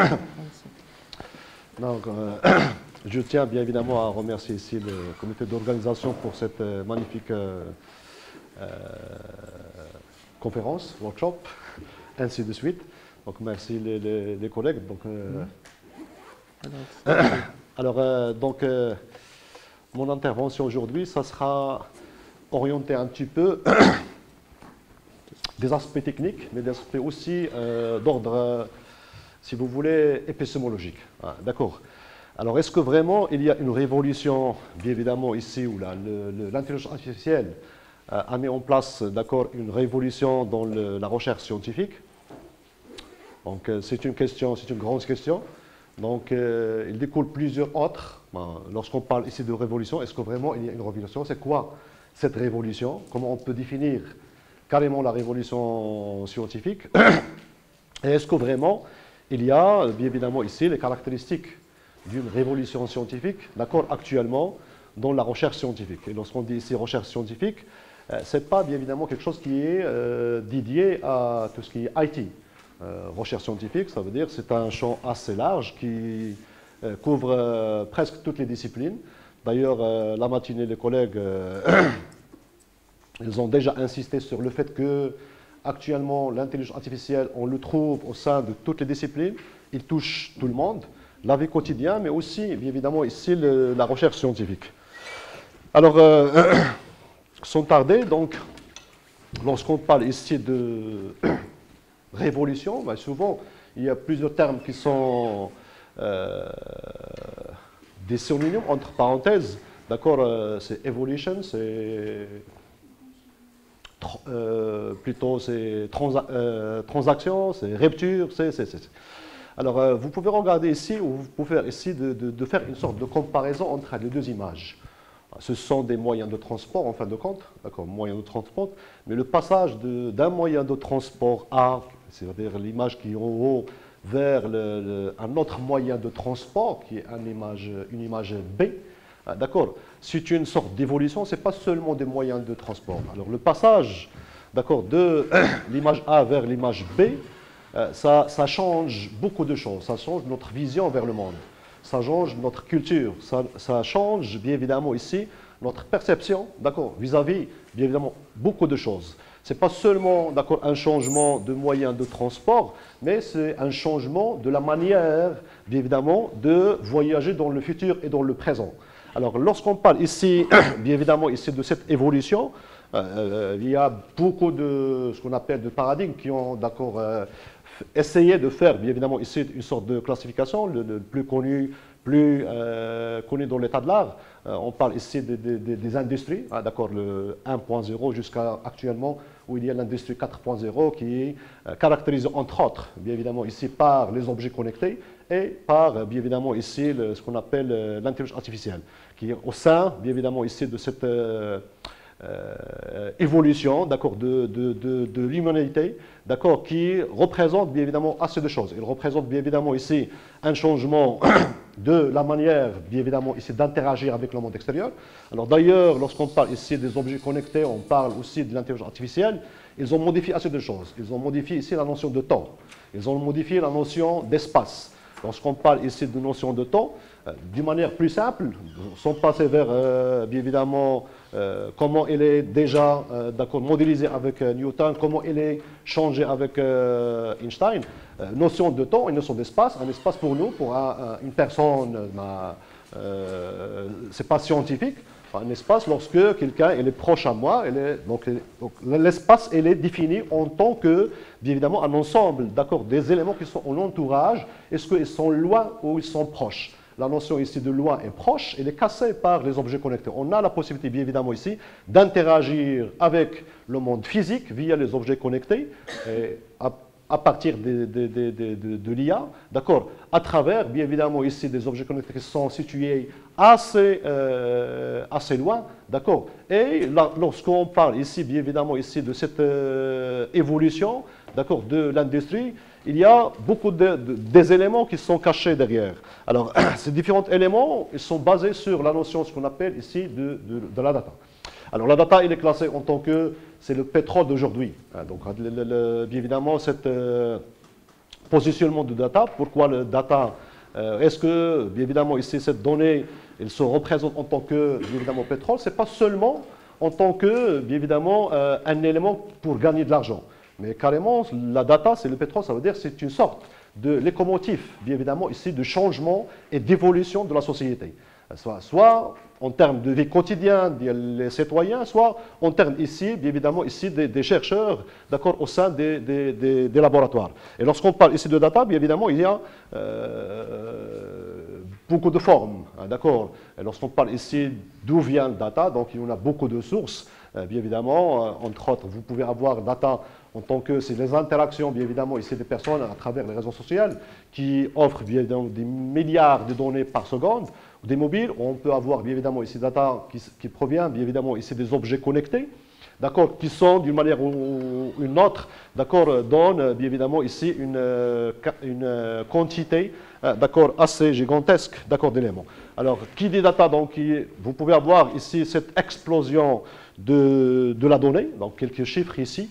Donc, euh, je tiens bien évidemment à remercier ici le comité d'organisation pour cette euh, magnifique euh, euh, conférence, workshop, ainsi de suite. Donc merci les, les- les collègues. Donc, euh, alors, donc, mon intervention aujourd'hui, ça sera orienté un petit peu des aspects techniques, mais des aspects aussi d'ordre, si vous voulez, épistémologique. Ah, D'accord. Alors, est-ce que vraiment il y a une révolution, bien évidemment, ici où l'intelligence artificielle euh, a mis en place, d'accord, une révolution dans le- la recherche scientifique? Donc, euh, c'est une question, c'est une grande question. Donc, euh, il découle plusieurs autres. Ben, Lorsqu'on parle ici de révolution, est-ce que vraiment il y a une révolution? C'est quoi cette révolution? Comment on peut définir carrément la révolution scientifique? Et est-ce que vraiment il y a, bien évidemment, ici les caractéristiques d'une révolution scientifique, d'accord, actuellement, dans la recherche scientifique Et lorsqu'on dit ici recherche scientifique, euh, ce n'est pas bien évidemment quelque chose qui est euh, dédié à tout ce qui est IT. Euh, recherche scientifique, ça veut dire c'est un champ assez large qui euh, couvre presque toutes les disciplines. D'ailleurs, la matinée, les collègues, ils ont déjà insisté sur le fait que actuellement l'intelligence artificielle, on le trouve au sein de toutes les disciplines. Il touche tout le monde, la vie quotidienne, mais aussi, bien évidemment, ici la recherche scientifique. Alors, euh, sans tarder, donc, lorsqu'on parle ici de révolution, ben, souvent, il y a plusieurs termes qui sont euh, des synonymes, entre parenthèses. D'accord, euh, c'est evolution, c'est euh, plutôt c'est transa- euh, transaction, c'est rupture, c'est. Alors, euh, vous pouvez regarder ici, ou vous pouvez faire ici de, faire une sorte de comparaison entre les deux images. Ce sont des moyens de transport, en fin de compte, d'accord, moyens de transport, mais le passage d'un moyen de transport A, c'est-à-dire l'image qui est en haut, vers un autre moyen de transport, qui est une image, une image B, ah, d'accord, c'est une sorte d'évolution, ce n'est pas seulement des moyens de transport. Alors le passage, d'accord, de l'image A vers l'image B, euh, ça, change beaucoup de choses, ça change notre vision vers le monde ça change notre culture, ça, change bien évidemment ici notre perception, d'accord, vis-à-vis bien évidemment beaucoup de choses. Ce n'est pas seulement d'accord, un changement de moyen de transport, mais c'est un changement de la manière, bien évidemment, de voyager dans le futur et dans le présent. Alors, lorsqu'on parle ici, bien évidemment, ici de cette évolution, euh, euh, il y a beaucoup de ce qu'on appelle de paradigmes qui ont, d'accord, euh, essayer de faire, bien évidemment, ici une sorte de classification, le, plus connu, plus connu dans l'état de l'art. On parle ici des industries, hein, d'accord, le 1.0 jusqu'à actuellement où il y a l'industrie 4.0 qui est euh, caractérisée entre autres, bien évidemment, ici par les objets connectés et par, euh, bien évidemment, ici ce qu'on appelle euh, l'intelligence artificielle, qui est au sein, bien évidemment, ici de cette évolution d'accord, de, de, de, de l'humanité d'accord, qui représente bien évidemment assez de choses. Il représente bien évidemment ici un changement de la manière bien évidemment ici d'interagir avec le monde extérieur. Alors d'ailleurs, lorsqu'on parle ici des objets connectés, on parle aussi de l'intelligence artificielle. Ils ont modifié assez de choses. Ils ont modifié ici la notion de temps. Ils ont modifié la notion d'espace. Lorsqu'on parle ici de notion de temps, euh, d'une manière plus simple, sans passer vers, euh, bien évidemment, euh, comment il est déjà euh, d'accord, modélisé avec euh, Newton, comment il est changé avec euh, Einstein. Notion de temps et notion d'espace. Un espace pour nous, pour un- un- une personne, c'est pas scientifique. Un espace, lorsque quelqu'un est proche à moi, donc, l'espace est défini en tant que, évidemment, un ensemble d'accord, des éléments qui sont en entourage. Est-ce qu'ils sont loin ou ils sont proches? La notion ici de loin et proche, elle est cassée par les objets connectés. On a la possibilité, bien évidemment, ici, d'interagir avec le monde physique via les objets connectés. Et à, partir de, l'IA, d'accord, à travers, bien évidemment, ici, des objets connectés qui sont situés assez, euh, assez loin, d'accord? Et lorsqu'on parle ici, bien évidemment, ici, de cette euh, évolution, d'accord, de l'industrie, il y a beaucoup de, de- des éléments qui sont cachés derrière. Alors, ces différents éléments, ils sont basés sur la notion, ce qu'on appelle ici, de, la data. Alors la data, il est classé en tant que c'est le pétrole d'aujourd'hui. Hein, Donc bien évidemment, cette, euh, positionnement de data. Pourquoi le data Est-ce que, bien évidemment, ici, cette donnée, elle se représente en tant que, bien évidemment, pétrole? Ce n'est pas seulement en tant que, bien évidemment, un élément pour gagner de l'argent. Mais carrément, la data, c'est le pétrole, ça veut dire c'est une sorte de locomotive, bien évidemment, ici, de changement et d'évolution de la société. Soit, soit, en termes de vie quotidienne des citoyens, soit en termes ici, bien évidemment, ici, des, chercheurs, d'accord, au sein des, laboratoires. Et lorsqu'on parle ici de data, bien évidemment, il y a euh, beaucoup de formes, hein, d'accord. Et lorsqu'on parle ici d'où vient le data, donc il y en a beaucoup de sources, euh, bien évidemment, euh, entre autres, vous pouvez avoir data en tant que c'est les interactions, bien évidemment, ici des personnes à travers les réseaux sociaux qui offrent bien évidemment des milliards de données par seconde. Des mobiles, on peut avoir bien évidemment ici data qui, qui provient bien évidemment ici des objets connectés, d'accord, qui sont d'une manière ou une autre, d'accord, donnent bien évidemment ici une, une quantité, euh, d'accord, assez gigantesque, d'accord, d'éléments. Alors, qui dit data, donc, vous pouvez avoir ici cette explosion de, de la donnée, donc quelques chiffres ici,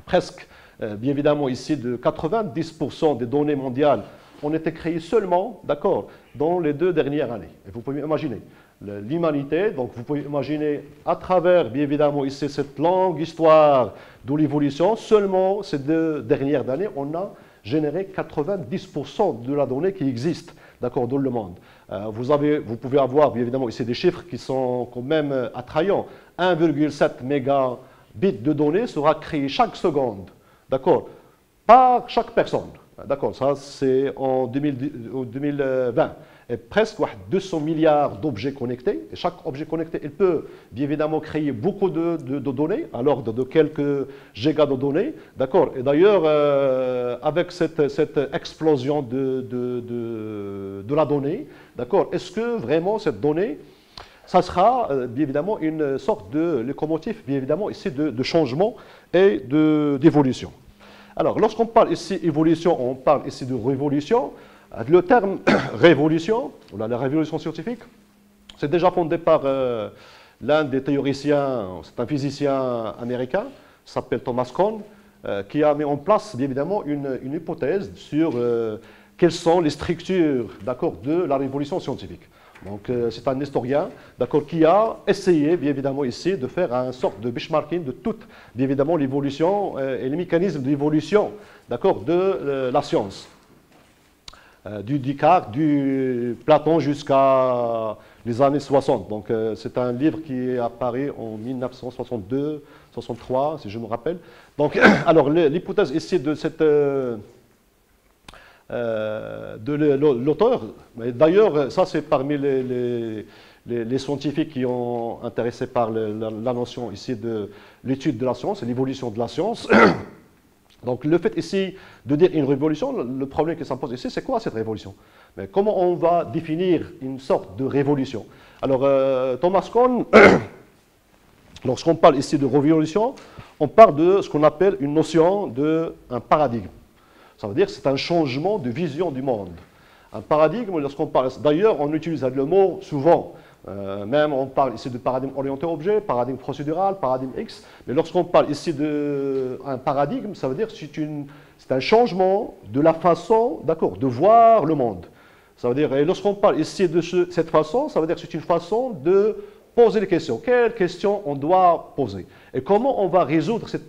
presque, euh, bien évidemment ici, de 90% des données mondiales ont été créées seulement, d'accord, dans les deux dernières années. Et vous pouvez imaginer l'humanité, donc vous pouvez imaginer à travers, bien évidemment, ici, cette longue histoire de l'évolution, seulement ces deux dernières années, on a généré 90% de la donnée qui existe, d'accord, dans le monde. Euh, vous, avez, vous pouvez avoir, bien évidemment, ici des chiffres qui sont quand même attrayants. 1,7 mégas bit de données sera créé chaque seconde, d'accord, par chaque personne. D'accord, ça c'est en 2020. Et presque 200 milliards d'objets connectés. Et chaque objet connecté, il peut bien évidemment créer beaucoup de, données, à l'ordre de quelques gigas de données. D'accord Et d'ailleurs, euh, avec cette, explosion de, de, la donnée, d'accord, est-ce que vraiment cette donnée ça sera euh, bien évidemment une sorte de locomotive, bien évidemment, ici de, changement et d'évolution. Alors, lorsqu'on parle ici évolution, on parle ici de révolution. Le terme révolution, ou la révolution scientifique, c'est déjà fondé par euh, l'un des théoriciens, c'est un physicien américain, s'appelle Thomas Kuhn, euh, qui a mis en place, bien évidemment, une, hypothèse sur quelles sont les structures de la révolution scientifique. Donc euh, c'est un historien, d'accord, qui a essayé, bien évidemment, ici, de faire une sorte de benchmarking de toute, bien évidemment, l'évolution euh, et les mécanismes d'évolution, d'accord, de euh, la science. du Descartes, du Platon jusqu'à les années 60. Donc c'est un livre qui est apparu en 1962, 63, si je me rappelle. Donc, alors l'hypothèse ici de cette euh, de l'auteur. D'ailleurs, ça c'est parmi les, les, scientifiques qui ont intéressé par la, notion ici de l'étude de la science et l'évolution de la science. Donc le fait ici de dire une révolution, le problème qui s'impose ici, c'est quoi cette révolution? Mais Comment on va définir une sorte de révolution? Alors euh, Thomas Kuhn, lorsqu'on parle ici de révolution, on parle de ce qu'on appelle une notion d'un paradigme. Ça veut dire que c'est un changement de vision du monde. Un paradigme, lorsqu'on parle, d'ailleurs, on utilise le mot souvent. Euh, même on parle ici de paradigme orienté objet, paradigme procédural, paradigme X. Mais lorsqu'on parle ici d'un paradigme, ça veut dire que c'est un changement de la façon, d'accord, de voir le monde. Ça veut dire, et lorsqu'on parle ici de cette façon, ça veut dire que c'est une façon de poser des questions. Quelles questions on doit poser? Et comment on va résoudre cette,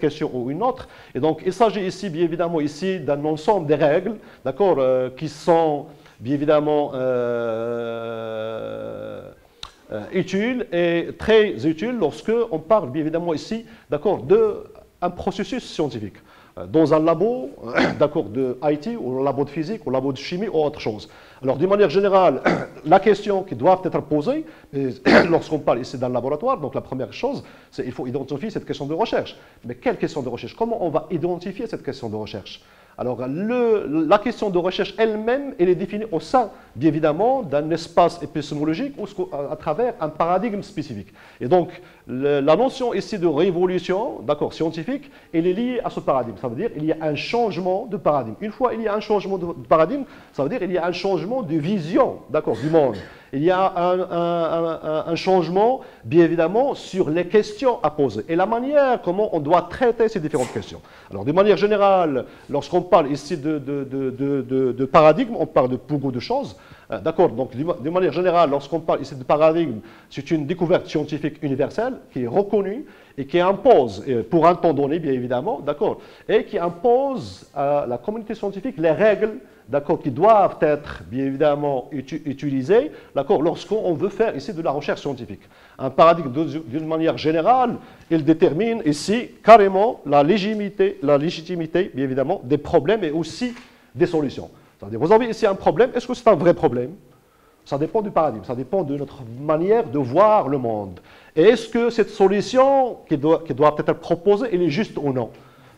question ou une autre? Et donc, il s'agit ici, bien évidemment, ici d'un ensemble de règles, d'accord, euh, qui sont bien évidemment euh, euh, utiles et très utiles lorsque on parle, bien évidemment, ici, d'accord, d'un processus scientifique dans un labo, d'accord, de IT, ou un labo de physique, ou un labo de chimie, ou autre chose. Alors, d'une manière générale, la question qui doit être posée, lorsqu'on parle ici d'un laboratoire, donc la première chose, c'est qu'il faut identifier cette question de recherche. Mais quelle question de recherche? Comment on va identifier cette question de recherche? Alors, la question de recherche elle-même, elle est définie au sein, bien évidemment, d'un espace épistémologique ou à, travers un paradigme spécifique. Et donc, la notion ici de révolution, d'accord, scientifique, elle est liée à ce paradigme. Ça veut dire qu'il y a un changement de paradigme. Une fois il y a un changement de paradigme, ça veut dire qu'il y a un changement de vision, d'accord, du monde. il y a un, changement, bien évidemment, sur les questions à poser et la manière comment on doit traiter ces différentes questions. Alors, de manière générale, lorsqu'on parle ici de, de, paradigme, on parle de beaucoup de choses. Euh, d'accord, donc de manière générale, lorsqu'on parle ici de paradigme, c'est une découverte scientifique universelle qui est reconnue et qui impose, pour un temps donné bien évidemment, d'accord, et qui impose à la communauté scientifique les règles d'accord, qui doivent être bien évidemment utilisées d'accord, lorsqu'on veut faire ici de la recherche scientifique. Un paradigme d'une manière générale, il détermine ici carrément la légitimité, la légitimité bien évidemment des problèmes et aussi des solutions. C'est-à-dire, vous avez ici un problème, est-ce que c'est un vrai problème? Ça dépend du paradigme, ça dépend de notre manière de voir le monde. Et est-ce que cette solution qui doit, qui doit être proposée, elle est juste ou non?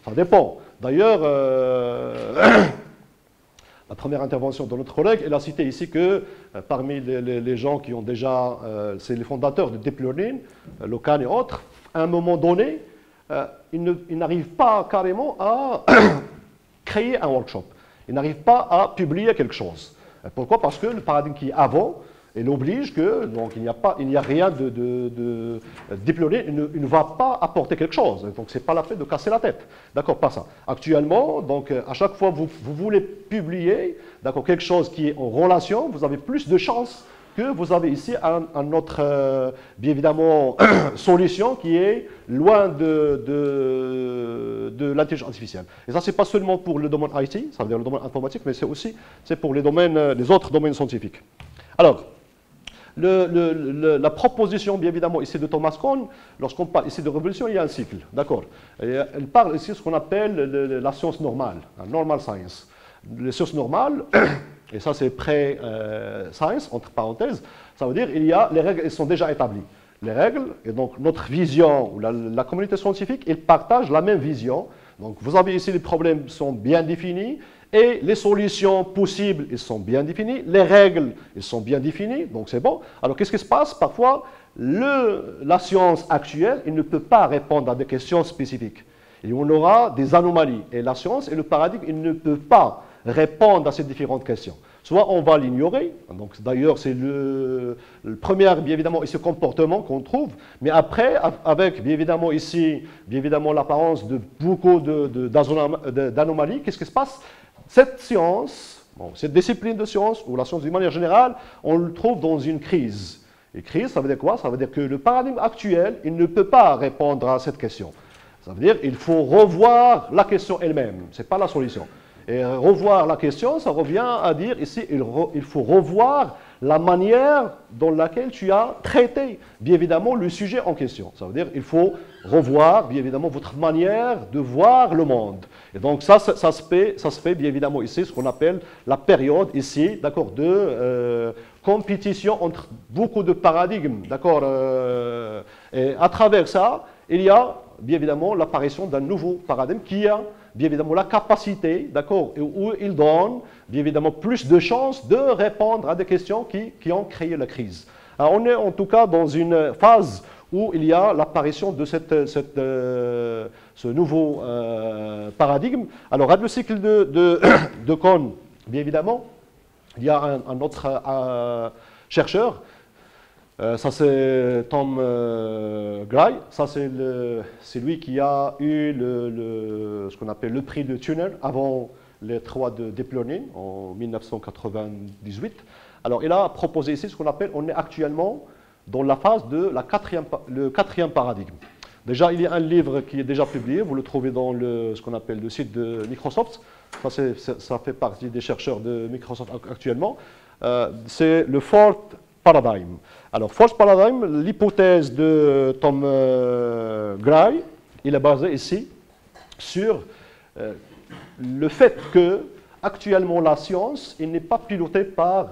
Ça dépend. D'ailleurs, euh, la première intervention de notre collègue, elle a cité ici que euh, parmi les, gens qui ont déjà, euh, c'est les fondateurs de Deep Learning, Locan et autres, à un moment donné, ils n'arrivent pas carrément à créer un workshop. Ils n'arrivent pas à publier quelque chose. Pourquoi? Parce que le paradigme qui est avant, il oblige que, donc il n'y a, il rien de, de, il ne, va pas apporter quelque chose. Donc ce n'est pas la peine de casser la tête. D'accord, pas ça. Actuellement, donc à chaque fois que vous, voulez publier, quelque chose qui est en relation, vous avez plus de chances que vous avez ici un, autre, euh, bien évidemment, solution qui est loin de, de, l'intelligence artificielle. Et ça, ce n'est pas seulement pour le domaine IT, ça veut dire le domaine informatique, mais c'est aussi pour les, domaines, euh, les autres domaines scientifiques. Alors, la proposition, bien évidemment, ici de Thomas Kuhn, lorsqu'on parle ici de révolution, il y a un cycle, d'accord? Elle parle ici de ce qu'on appelle la science normale, normal science. Les sciences normales, et ça c'est pré-science, entre parenthèses, ça veut dire il les règles elles sont déjà établies. Les règles, et donc notre vision, ou la, communauté scientifique, ils partagent la même vision. Donc vous avez ici les problèmes sont bien définis, et les solutions possibles, ils sont bien définies, les règles, elles sont bien définies, donc c'est bon. Alors qu'est-ce qui se passe? Parfois, le, la science actuelle, il ne peut pas répondre à des questions spécifiques. Et on aura des anomalies. Et la science et le paradigme, ils ne peuvent pas répondre à ces différentes questions. Soit on va l'ignorer, donc d'ailleurs c'est le, premier, bien évidemment, ce comportement qu'on trouve, mais après, avec bien évidemment ici, bien évidemment l'apparence de beaucoup d'anomalies, qu'est-ce qui se passe? Cette science, cette discipline de science, ou la science d'une manière générale, on le trouve dans une crise. Et crise, ça veut dire quoi? Ça veut dire que le paradigme actuel, il ne peut pas répondre à cette question. Ça veut dire qu'il faut revoir la question elle-même, ce n'est pas la solution. Et revoir la question, ça revient à dire ici, il, faut revoir la manière dans laquelle tu as traité, bien évidemment, le sujet en question. Ça veut dire il faut revoir, bien évidemment, votre manière de voir le monde. Et donc ça, ça, se, fait, ça se fait, bien évidemment, ici, ce qu'on appelle la période, ici, d'accord, de euh, compétition entre beaucoup de paradigmes, d'accord euh, Et à travers ça, il y a, bien évidemment, l'apparition d'un nouveau paradigme qui a bien évidemment la capacité, d'accord, où il donne bien évidemment plus de chances de répondre à des questions qui, qui ont créé la crise. On est en tout cas dans une phase où il y a l'apparition de euh, ce nouveau euh, paradigme. Alors, à le cycle de, de, de bien évidemment, il y a un, autre euh, chercheur euh, ça, c'est Tom euh, Gray. Ça, c'est lui qui a eu le, ce qu'on appelle le prix de Tunnel avant les trois de Deep en 1998. Alors, il a proposé ici ce qu'on appelle, on est actuellement dans la phase de la quatrième, le quatrième paradigme. Déjà, il y a un livre qui est déjà publié, vous le trouvez dans le, ce qu'on appelle le site de Microsoft. Ça, ça, fait partie des chercheurs de Microsoft actuellement. Euh, c'est le Fort Paradigm. Alors, Force Paradigm, l'hypothèse de Tom euh, Gray, il est basé ici sur euh, le fait que actuellement la science, n'est pas pilotée par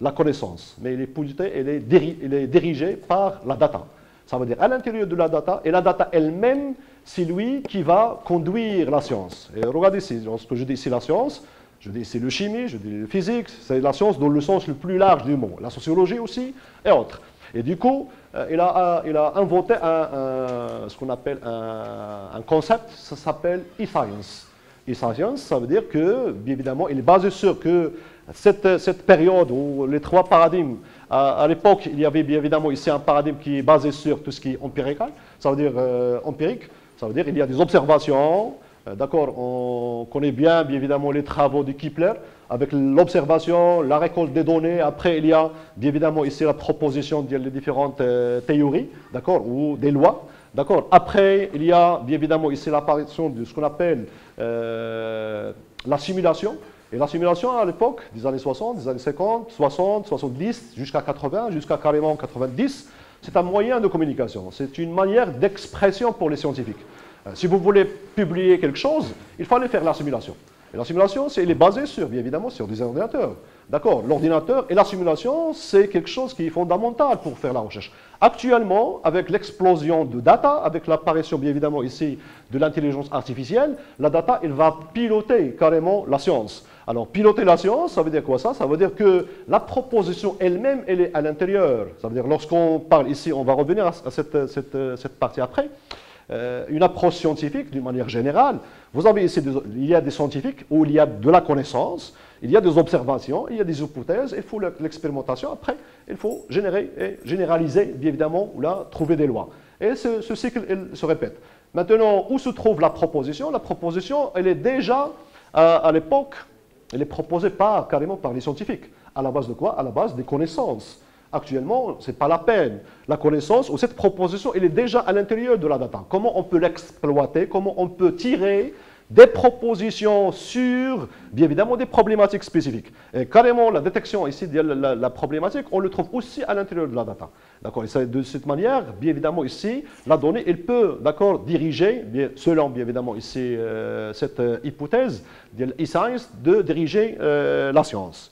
la connaissance, mais elle est pilotée, elle est, dirigée par la data. Ça veut dire à l'intérieur de la data, et la data elle-même, c'est lui qui va conduire la science. Et regardez ici, lorsque je dis ici la science, je dis c'est le chimie, je dis le physique, c'est la science dans le sens le plus large du mot. La sociologie aussi, et autres. Et du coup, euh, il, a, il, a, inventé ce qu'on appelle un, concept, ça s'appelle e-science. E-Science, ça veut dire que, bien évidemment, il est basé sur que cette, période où les trois paradigmes, à, l'époque, il y avait bien évidemment ici un paradigme qui est basé sur tout ce qui est empirical, ça veut dire euh, empirique, ça veut dire qu'il y a des observations, euh, d'accord, on connaît bien, bien évidemment, les travaux de Kepler, avec l'observation, la récolte des données. Après, il y a bien évidemment ici la proposition des différentes euh, théories, d'accord, ou des lois. D'accord Après, il y a bien évidemment ici l'apparition de ce qu'on appelle euh, la simulation. Et la simulation à l'époque, des années 60, des années 50, 60, 70, jusqu'à 80, jusqu'à carrément 90, c'est un moyen de communication. C'est une manière d'expression pour les scientifiques. Euh, si vous voulez publier quelque chose, il fallait faire la simulation. Et la simulation, elle est basée sur, bien évidemment, sur des ordinateurs. D'accord L'ordinateur et la simulation, c'est quelque chose qui est fondamental pour faire la recherche. Actuellement, avec l'explosion de data, avec l'apparition, bien évidemment, ici, de l'intelligence artificielle, la data, elle va piloter carrément la science. Alors, piloter la science, ça veut dire quoi ça? Ça veut dire que la proposition elle-même, elle est à l'intérieur. Ça veut dire, lorsqu'on parle ici, on va revenir à cette, cette, cette partie après, euh, une approche scientifique d'une manière générale. Vous avez ici, il y a des scientifiques où il y a de la connaissance, il y a des observations, il y a des hypothèses, il faut l'expérimentation. Après, il faut générer et généraliser, bien évidemment, ou là, trouver des lois. Et ce, cycle il se répète. Maintenant, où se trouve la proposition? La proposition, elle est déjà, à, à l'époque, elle est proposée pas carrément par les scientifiques. À la base de quoi? À la base des connaissances. Actuellement, ce n'est pas la peine. La connaissance ou cette proposition, elle est déjà à l'intérieur de la data. Comment on peut l'exploiter? Comment on peut tirer des propositions sur, bien évidemment, des problématiques spécifiques? Et carrément, la détection ici de la, problématique, on le trouve aussi à l'intérieur de la data. D'accord? Et de cette manière, bien évidemment, ici, la donnée, elle peut, d'accord, diriger, selon, bien évidemment, ici, euh, cette euh, hypothèse de e-science, de diriger euh, la science.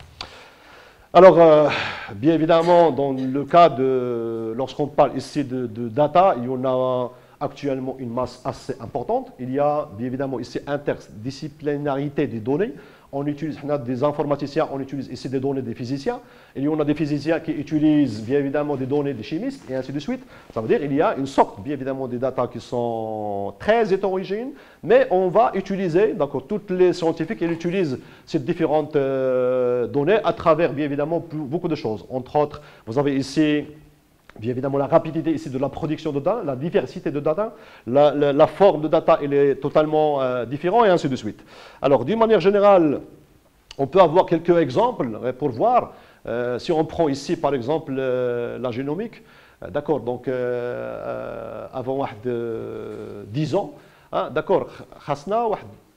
Alors, euh, bien évidemment, dans le cas de, lorsqu'on parle ici de, de, data, il y en a actuellement une masse assez importante. Il y a bien évidemment ici interdisciplinarité des données on utilise des informaticiens, on utilise ici des données des physiciens. Il y en a des physiciens qui utilisent bien évidemment des données des chimistes et ainsi de suite. Ça veut dire qu'il y a une sorte bien évidemment des data qui sont très hétérogènes, mais on va utiliser, d'accord, toutes les scientifiques, ils utilisent ces différentes euh, données à travers bien évidemment beaucoup de choses. Entre autres, vous avez ici Bien évidemment, la rapidité ici de la production de data, la diversité de data, la, forme de data, elle est totalement euh, différente et ainsi de suite. Alors, d'une manière générale, on peut avoir quelques exemples euh, pour voir. Euh, si on prend ici, par exemple, la génomique, d'accord, donc avant de 10 ans, hein, d'accord,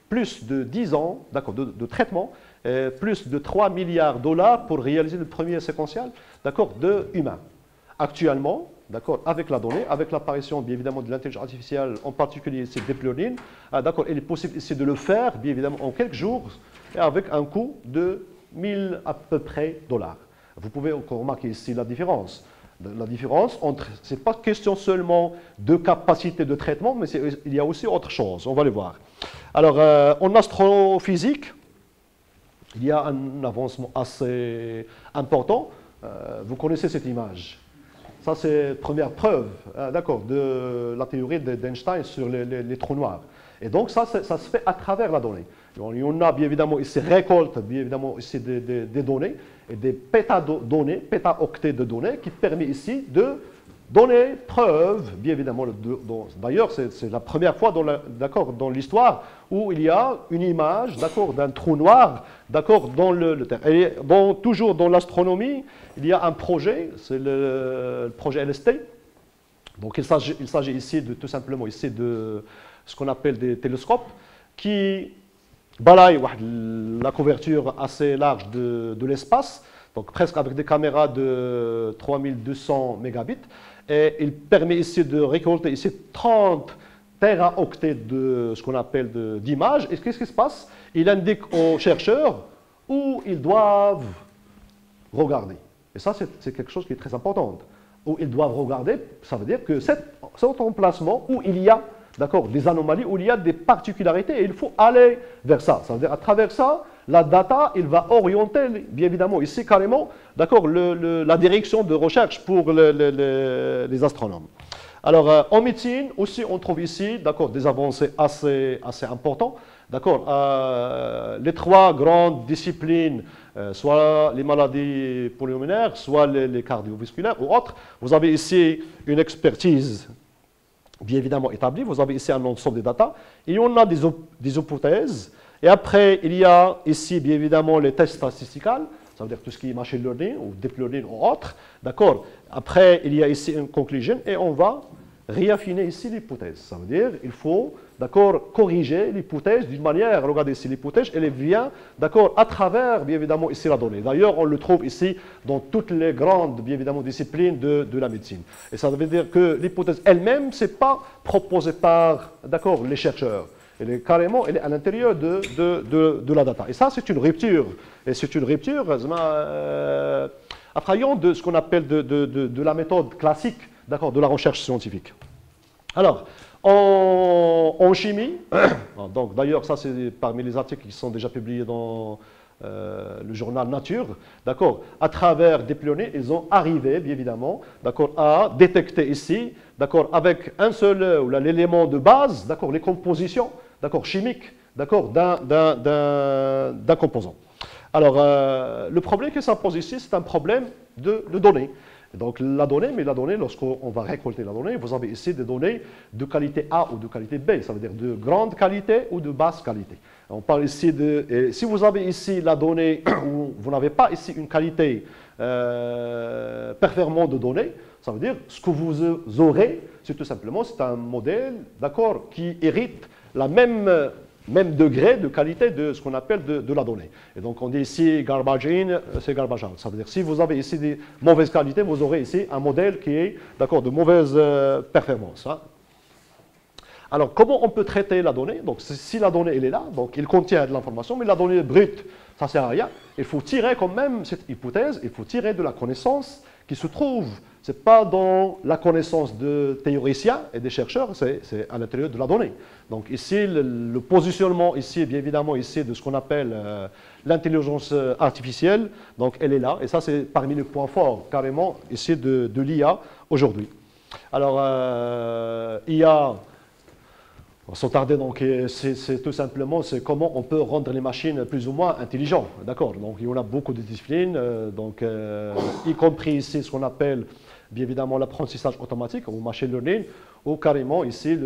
plus de 10 ans d'accord, de, de traitement, plus de 3 milliards de dollars pour réaliser le premier séquentiel d'accord, de humains actuellement, d'accord, avec la donnée, avec l'apparition bien évidemment de l'intelligence artificielle, en particulier c'est deep learning, ah, d'accord, il est possible ici de le faire bien évidemment en quelques jours et avec un coût de 1000 à peu près dollars. Vous pouvez encore remarquer ici la différence. La différence entre, ce n'est pas question seulement de capacité de traitement, mais il y a aussi autre chose, on va le voir. Alors, euh, en astrophysique, il y a un avancement assez important. Euh, vous connaissez cette image. Ça, c'est première preuve, d'accord, de la théorie d'Einstein sur les, trous noirs. Et donc, ça, ça se fait à travers la donnée. On a bien évidemment ici récolte, bien évidemment ici des, des données, et des pétadonnées, pétaoctets de données, qui permettent ici de donner preuve, bien évidemment, d'ailleurs c'est la première fois dans l'histoire où il y a une image d'un trou noir dans le, le terre. Et toujours dans l'astronomie, il y a un projet, c'est le, projet LST. Donc il s'agit ici de tout simplement ici de ce qu'on appelle des télescopes qui balayent la couverture assez large de, de l'espace, donc presque avec des caméras de 3200 mégabits et il permet ici de récolter ici 30 téraoctets de ce qu'on appelle d'images. Et qu'est-ce qui se passe? Il indique aux chercheurs où ils doivent regarder. Et ça, c'est quelque chose qui est très important. Où ils doivent regarder, ça veut dire que cet, emplacement où il y a d'accord, des anomalies, où il y a des particularités, il faut aller vers ça. Ça veut dire à travers ça, la data, il va orienter, bien évidemment, ici carrément, d'accord, la direction de recherche pour les astronomes. Alors, euh, en médecine, aussi, on trouve ici, d'accord, des avancées assez, assez importantes. d'accord, les trois grandes disciplines, soit les maladies pulmonaires, soit les, cardiovasculaires ou autres, vous avez ici une expertise bien évidemment établie, vous avez ici un ensemble de data, et on a des hypothèses, et après, il y a ici, bien évidemment, les tests statistiques, ça veut dire tout ce qui est machine learning ou deep learning ou autre. D'accord Après, il y a ici une conclusion et on va réaffiner ici l'hypothèse. Ça veut dire il faut d'accord, corriger l'hypothèse d'une manière, regardez ici l'hypothèse, elle vient d'accord, à travers bien évidemment ici la donnée. D'ailleurs, on le trouve ici dans toutes les grandes bien évidemment disciplines de, la médecine. Et ça veut dire que l'hypothèse elle-même, ce n'est pas proposée par d'accord, les chercheurs. Elle est carrément elle est à l'intérieur de, de, de, la data. Et ça, c'est une rupture. Et c'est une rupture, euh, de ce qu'on appelle de, la méthode classique de la recherche scientifique. Alors, en, chimie, donc d'ailleurs, ça c'est parmi les articles qui sont déjà publiés dans euh, le journal Nature, d'accord, à travers des pionniers, ils ont arrivé, bien évidemment, d'accord, à détecter ici, d'accord, avec un seul, l'élément de base, d'accord, les compositions, d'accord, chimiques, d'accord, d'un composant. Alors, euh, le problème que ça pose ici, c'est un problème de, données. Donc, la donnée, mais la donnée, lorsqu'on va récolter la donnée, vous avez ici des données de qualité A ou de qualité B, ça veut dire de grande qualité ou de basse qualité. On parle ici de... si vous avez ici la donnée où vous n'avez pas ici une qualité euh, performante de données, ça veut dire ce que vous aurez, c'est tout simplement, c'est un modèle, d'accord, qui hérite la même, même degré de qualité de ce qu'on appelle de, la donnée. Et donc on dit ici garbage in, c'est garbage out. Ça veut dire si vous avez ici des mauvaises qualités, vous aurez ici un modèle qui est d'accord de mauvaise euh, performance. Hein. Alors comment on peut traiter la donnée? Donc si la donnée elle est là, donc il contient de l'information, mais la donnée brute, ça ne sert à rien. Il faut tirer quand même cette hypothèse, il faut tirer de la connaissance qui se trouve ce n'est pas dans la connaissance de théoriciens et des chercheurs, c'est à l'intérieur de la donnée. Donc ici, le, positionnement ici, bien évidemment, ici de ce qu'on appelle euh, l'intelligence euh, artificielle, donc elle est là, et ça c'est parmi les points forts, carrément, ici de, l'IA aujourd'hui. Alors, euh, IA, sans tarder, donc, c'est tout simplement comment on peut rendre les machines plus ou moins intelligentes. D'accord? Donc, il y en a beaucoup de disciplines, donc, y compris ici ce qu'on appelle bien évidemment l'apprentissage automatique ou machine learning, ou carrément ici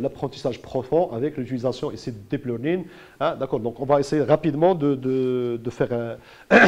l'apprentissage profond avec l'utilisation ici de deep learning. Hein, d'accord, donc on va essayer rapidement de, faire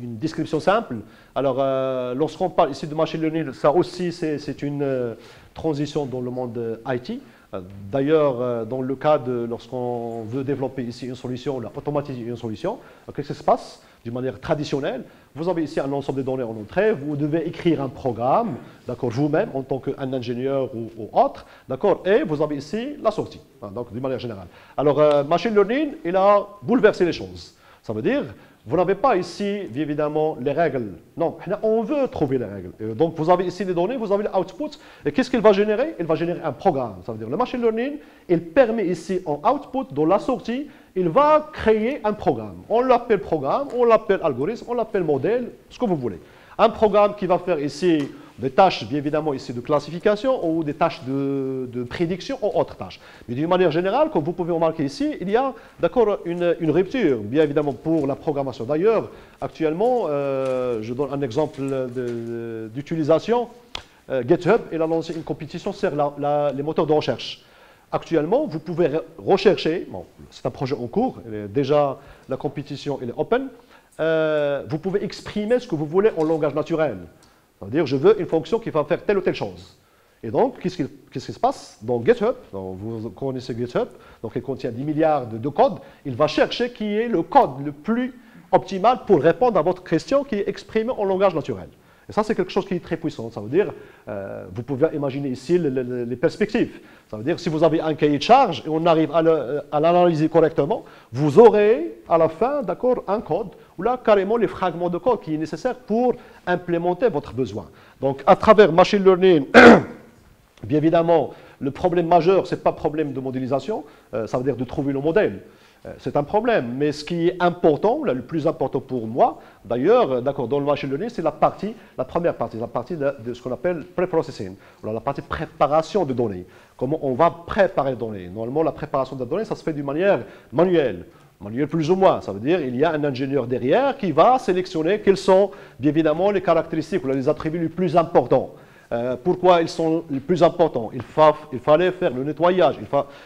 une description simple. Alors, euh, lorsqu'on parle ici de machine learning, ça aussi c'est une euh, transition dans le monde IT. Euh, d'ailleurs, dans le cas de lorsqu'on veut développer ici une solution, ou automatiser une solution, qu'est-ce qui se passe? D'une manière traditionnelle vous avez ici un ensemble de données en entrée, vous devez écrire un programme, d'accord, vous-même, en tant qu'un ingénieur ou, autre, d'accord, et vous avez ici la sortie, hein, donc d'une manière générale. Alors, euh, machine learning, il a bouleversé les choses. Ça veut dire, vous n'avez pas ici, bien évidemment, les règles. Non, on veut trouver les règles. donc, vous avez ici les données, vous avez l'output. Et qu'est-ce qu'il va générer? Il va générer un programme. Ça veut dire, le machine learning, il permet ici en output, dans la sortie, il va créer un programme. On l'appelle programme, on l'appelle algorithme, on l'appelle modèle, ce que vous voulez. Un programme qui va faire ici des tâches, bien évidemment, ici de classification ou des tâches de, prédiction ou autres tâches. Mais d'une manière générale, comme vous pouvez remarquer ici, il y a d'accord une, rupture, bien évidemment, pour la programmation. D'ailleurs, actuellement, euh, je donne un exemple d'utilisation. Euh, GitHub, il a lancé une compétition sur les moteurs de recherche. Actuellement, vous pouvez rechercher, c'est un projet en cours, déjà la compétition est open, euh, vous pouvez exprimer ce que vous voulez en langage naturel. C'est-à-dire, je veux une fonction qui va faire telle ou telle chose. Et donc, qu'est-ce qui, se passe Dans GitHub, vous connaissez GitHub, donc il contient 10 milliards de codes, il va chercher qui est le code le plus optimal pour répondre à votre question qui est exprimée en langage naturel. Et ça, c'est quelque chose qui est très puissant. Ça veut dire, euh, vous pouvez imaginer ici les perspectives. Ça veut dire, si vous avez un cahier de charge et on arrive à l'analyser correctement, vous aurez à la fin, d'accord, un code, ou là, carrément, les fragments de code qui est nécessaire pour implémenter votre besoin. Donc, à travers machine learning, bien évidemment, le problème majeur, ce n'est pas problème de modélisation, euh, ça veut dire de trouver le modèle. Euh, c'est un problème. Mais ce qui est important, le plus important pour moi, d'ailleurs, euh, d'accord, dans le machine learning, c'est la partie, la première partie, la partie de, ce qu'on appelle pre-processing, la partie préparation de données. Comment on va préparer les données. Normalement, la préparation des données, ça se fait d'une manière manuelle. Manuel plus ou moins, ça veut dire qu'il y a un ingénieur derrière qui va sélectionner quelles sont bien évidemment les caractéristiques ou les attributs les plus importants. Euh, pourquoi ils sont les plus importants? Il, fallait faire le nettoyage,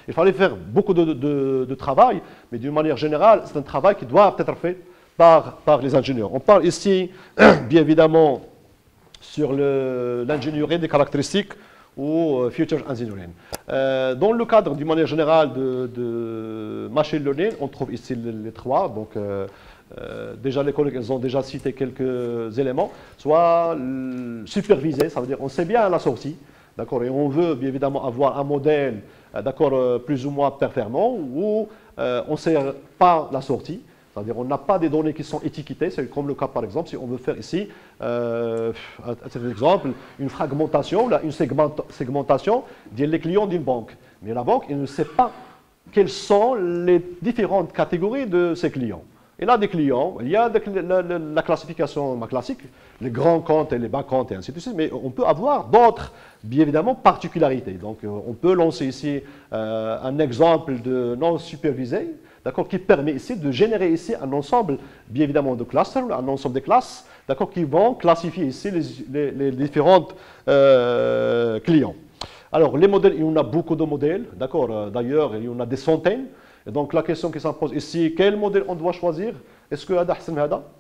il, fallait faire beaucoup de, travail, mais d'une manière générale, c'est un travail qui doit être fait par, les ingénieurs. On parle ici, bien évidemment, sur l'ingénierie des caractéristiques ou euh, Future Engineering. Euh, dans le cadre, d'une manière générale, de, Machine Learning, on trouve ici les, trois. Donc, déjà, les collègues ont déjà cité quelques éléments. Soit supervisé, ça veut dire on sait bien la sortie, d'accord, et on veut bien évidemment avoir un modèle, euh, d'accord, euh, plus ou moins performant, ou on ne sait pas la sortie. C'est-à-dire on n'a pas des données qui sont étiquetées, c'est comme le cas par exemple si on veut faire ici, euh, à titre d'exemple, une fragmentation, une segmentation des clients d'une banque. Mais la banque, elle ne sait pas quelles sont les différentes catégories de ses clients. Il a des clients, il y a la, classification classique, les grands comptes et les bas comptes et ainsi de suite, mais on peut avoir d'autres, bien évidemment, particularités. Donc, euh, on peut lancer ici euh, un exemple de non supervisé, d'accord, qui permet ici de générer ici un ensemble, bien évidemment, de clusters, un ensemble de classes, d'accord, qui vont classifier ici les, les, différents euh, clients. Alors, les modèles, il y en a beaucoup de modèles, d'accord, d'ailleurs, il y en a des centaines, et donc la question qui s'impose ici, quel modèle on doit choisir? Est-ce que Hada?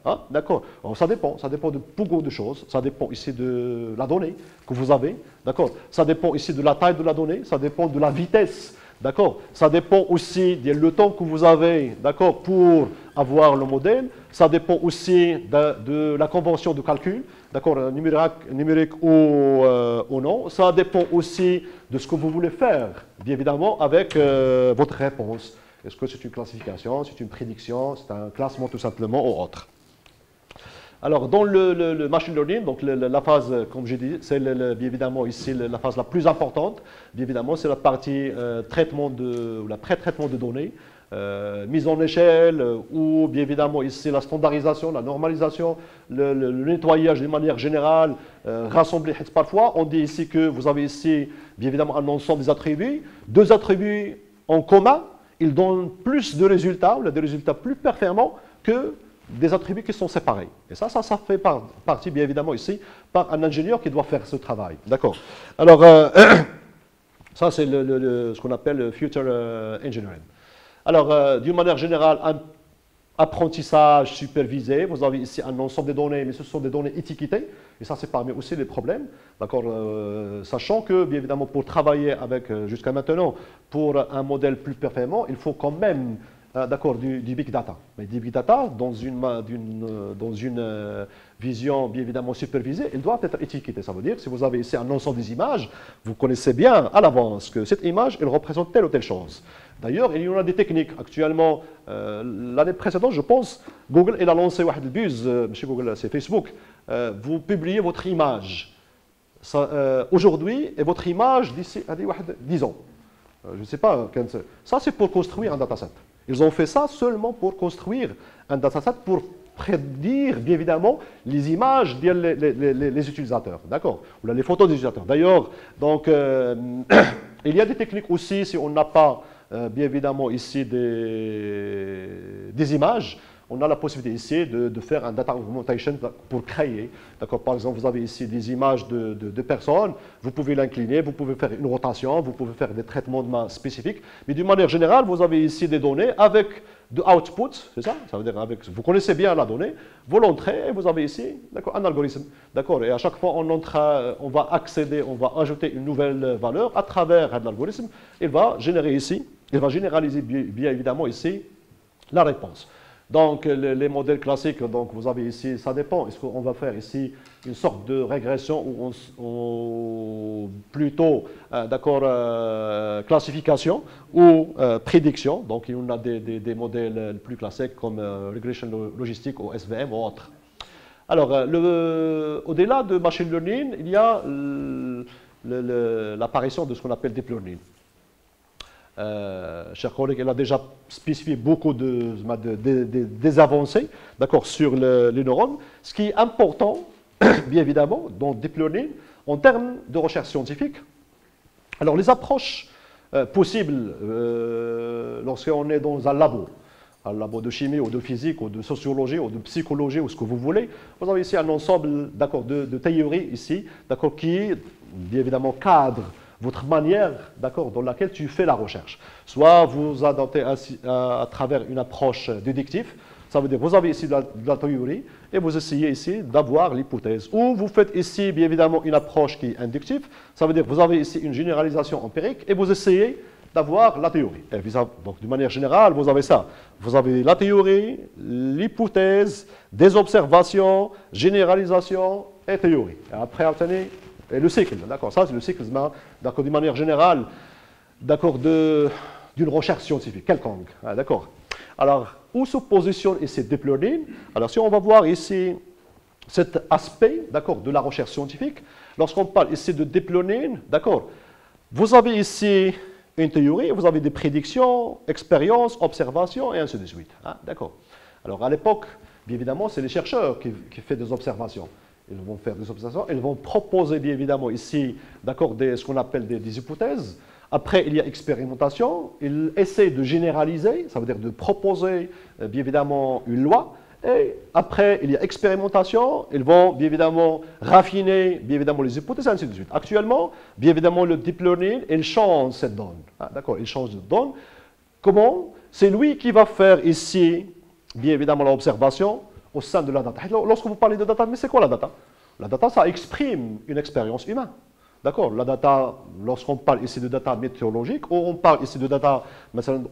Hein? D'accord. Ça dépend, ça dépend de beaucoup de choses. Ça dépend ici de la donnée que vous avez. D'accord. Ça dépend ici de la taille de la donnée, ça dépend de la vitesse. D'accord Ça dépend aussi du temps que vous avez, d'accord, pour avoir le modèle. Ça dépend aussi de, la convention de calcul, d'accord, numérique, euh, ou, non. Ça dépend aussi de ce que vous voulez faire, bien évidemment, avec euh, votre réponse. Est-ce que c'est une classification, c'est une prédiction, c'est un classement tout simplement ou autre? Alors, dans le, machine learning, donc la phase, comme j'ai dit, c'est bien évidemment ici la phase la plus importante. Bien évidemment, c'est la partie euh, traitement de, ou la pré-traitement de données, euh, mise en échelle, euh, ou bien évidemment ici la standardisation, la normalisation, le, nettoyage de manière générale, rassembler. Parfois, on dit ici que vous avez ici, bien évidemment, un ensemble des attributs, deux attributs en commun, ils donnent plus de résultats, ou des résultats plus performants que des attributs qui sont séparés. Et ça, ça, ça fait partie, bien évidemment, ici, par un ingénieur qui doit faire ce travail. D'accord Alors, euh, ça, c'est ce qu'on appelle le future euh, engineering. Alors, euh, d'une manière générale, un apprentissage supervisé, vous avez ici un ensemble de données, mais ce sont des données étiquetées, et ça, c'est parmi aussi les problèmes. D'accord Sachant que, bien évidemment, pour travailler avec, jusqu'à maintenant, pour un modèle plus performant, il faut quand même euh, d'accord, du, big data. Mais du big data, dans une, euh, dans une euh, vision bien évidemment supervisée, il doit être étiqueté. Ça veut dire, si vous avez ici un ensemble des images, vous connaissez bien à l'avance que cette image, elle représente telle ou telle chose. D'ailleurs, il y en a des techniques. Actuellement, l'année précédente, je pense, Google il a lancé le buzz, chez Google, c'est Facebook. vous publiez votre image aujourd'hui et votre image d'ici 10 ans. je ne sais pas, ça c'est pour construire un dataset. Ils ont fait ça seulement pour construire un dataset pour prédire, bien évidemment, les images des utilisateurs, d'accord? Ou les photos des utilisateurs. D'ailleurs, donc, euh, il y a des techniques aussi, si on n'a pas, euh, bien évidemment, ici des, des images, on a la possibilité ici de, faire un data augmentation pour créer. D'accord Par exemple, vous avez ici des images de, personnes, vous pouvez l'incliner, vous pouvez faire une rotation, vous pouvez faire des traitements de main spécifiques. Mais d'une manière générale, vous avez ici des données avec de output, c'est ça? Ça veut dire avec, vous connaissez bien la donnée, vous l'entrez et vous avez ici un algorithme. D'accord Et à chaque fois, on, on va accéder, on va ajouter une nouvelle valeur à travers un algorithme. Il va générer ici, il va généraliser bien évidemment ici la réponse. Donc, les, modèles classiques, donc vous avez ici, ça dépend. Est-ce qu'on va faire ici une sorte de régression ou plutôt, euh, d'accord, euh, classification ou euh, prédiction? Donc, il y a des, modèles plus classiques comme regression logistique ou SVM ou autres. Alors, au-delà de machine learning, il y a l'apparition de ce qu'on appelle deep learning. Euh, cher collègue, elle a déjà spécifié beaucoup de, des avancées d'accord, sur les neurones. Ce qui est important, bien évidemment, dans Deep Learning, en termes de recherche scientifique, alors les approches euh, possibles euh, lorsqu'on est dans un labo, un labo de chimie ou de physique ou de sociologie ou de psychologie ou ce que vous voulez, vous avez ici un ensemble de, de théories ici, qui, bien évidemment, cadre votre manière d'accord, dans laquelle tu fais la recherche. Soit vous adoptez à, travers une approche déductive, ça veut dire vous avez ici de la, théorie et vous essayez ici d'avoir l'hypothèse. Ou vous faites ici bien évidemment une approche qui est inductive, ça veut dire vous avez ici une généralisation empirique et vous essayez d'avoir la théorie. donc, de manière générale, vous avez ça. Vous avez la théorie, l'hypothèse, des observations, généralisation et théorie. Et après, obtenez et le cycle, d'accord Ça, c'est le cycle, d'accord, d'une manière générale, d'accord, d'une recherche scientifique, quelconque, hein, d'accord. Alors, où se positionne ici deep learning Alors, si on va voir ici cet aspect, d'accord, de la recherche scientifique, lorsqu'on parle ici de deep learning, d'accord, vous avez ici une théorie, vous avez des prédictions, expériences, observations, et ainsi de suite, hein, d'accord. Alors, à l'époque, bien évidemment, c'est les chercheurs qui, qui font des observations. Ils vont faire des observations, ils vont proposer bien évidemment ici, d'accord, ce qu'on appelle des, hypothèses. Après, il y a expérimentation. Ils essaient de généraliser, ça veut dire de proposer euh, bien évidemment une loi. Et après, il y a expérimentation. Ils vont bien évidemment raffiner bien évidemment les hypothèses, ainsi de suite. Actuellement, bien évidemment, le deep learning, il change cette donne. Ah, d'accord, il change de donne. Comment? C'est lui qui va faire ici, bien évidemment, l'observation au sein de la data. Lorsque vous parlez de data, mais c'est quoi la data? La data, ça exprime une expérience humaine. D'accord? La data, lorsqu'on parle ici de data météorologique, ou on parle ici de data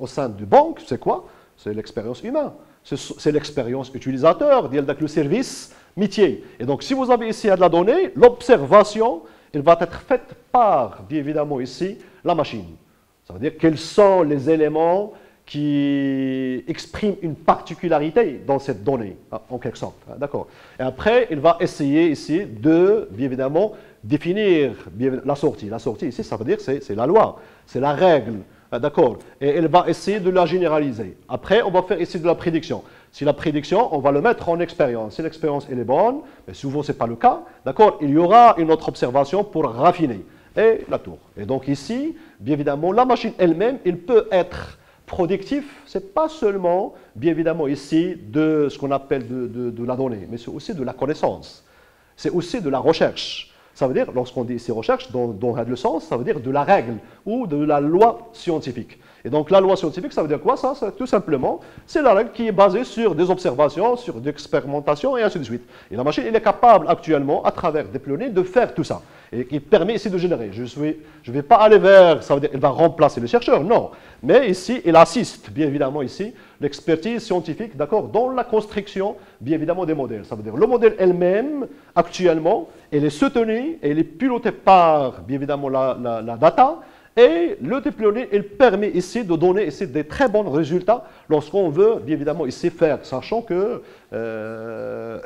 au sein du banque, c'est quoi? C'est l'expérience humaine. C'est l'expérience utilisateur, le service métier. Et donc, si vous avez ici de la donnée, l'observation, elle va être faite par, bien évidemment ici, la machine. Ça veut dire quels sont les éléments qui exprime une particularité dans cette donnée, en quelque sorte. Hein, d'accord. Et après, il va essayer ici de, bien évidemment, définir la sortie. La sortie ici, ça veut dire c'est la loi, c'est la règle. Hein, d'accord Et elle va essayer de la généraliser. Après, on va faire ici de la prédiction. Si la prédiction, on va le mettre en expérience. Si l'expérience est bonne, mais souvent ce n'est pas le cas, d'accord Il y aura une autre observation pour raffiner. Et la tour. Et donc ici, bien évidemment, la machine elle-même, elle peut être productif, ce n'est pas seulement, bien évidemment, ici, de ce qu'on appelle de, la donnée, mais c'est aussi de la connaissance. C'est aussi de la recherche. Ça veut dire, lorsqu'on dit ici recherche, dans, dans le sens, ça veut dire de la règle ou de la loi scientifique. Et donc la loi scientifique, ça veut dire quoi ça, Tout simplement, c'est la règle qui est basée sur des observations, sur des expérimentations et ainsi de suite. Et la machine, elle est capable actuellement, à travers des pionniers, de faire tout ça. Et qui permet ici de générer. Je ne vais pas aller vers, ça veut dire qu'elle va remplacer le chercheur, non. Mais ici, elle assiste, bien évidemment, ici, l'expertise scientifique, d'accord, dans la construction, bien évidemment, des modèles. Ça veut dire le modèle elle-même, actuellement, elle est soutenue, elle est pilotée par, bien évidemment, la data, et le deep il permet ici de donner ici des très bons résultats lorsqu'on veut, bien évidemment, ici faire, sachant que euh,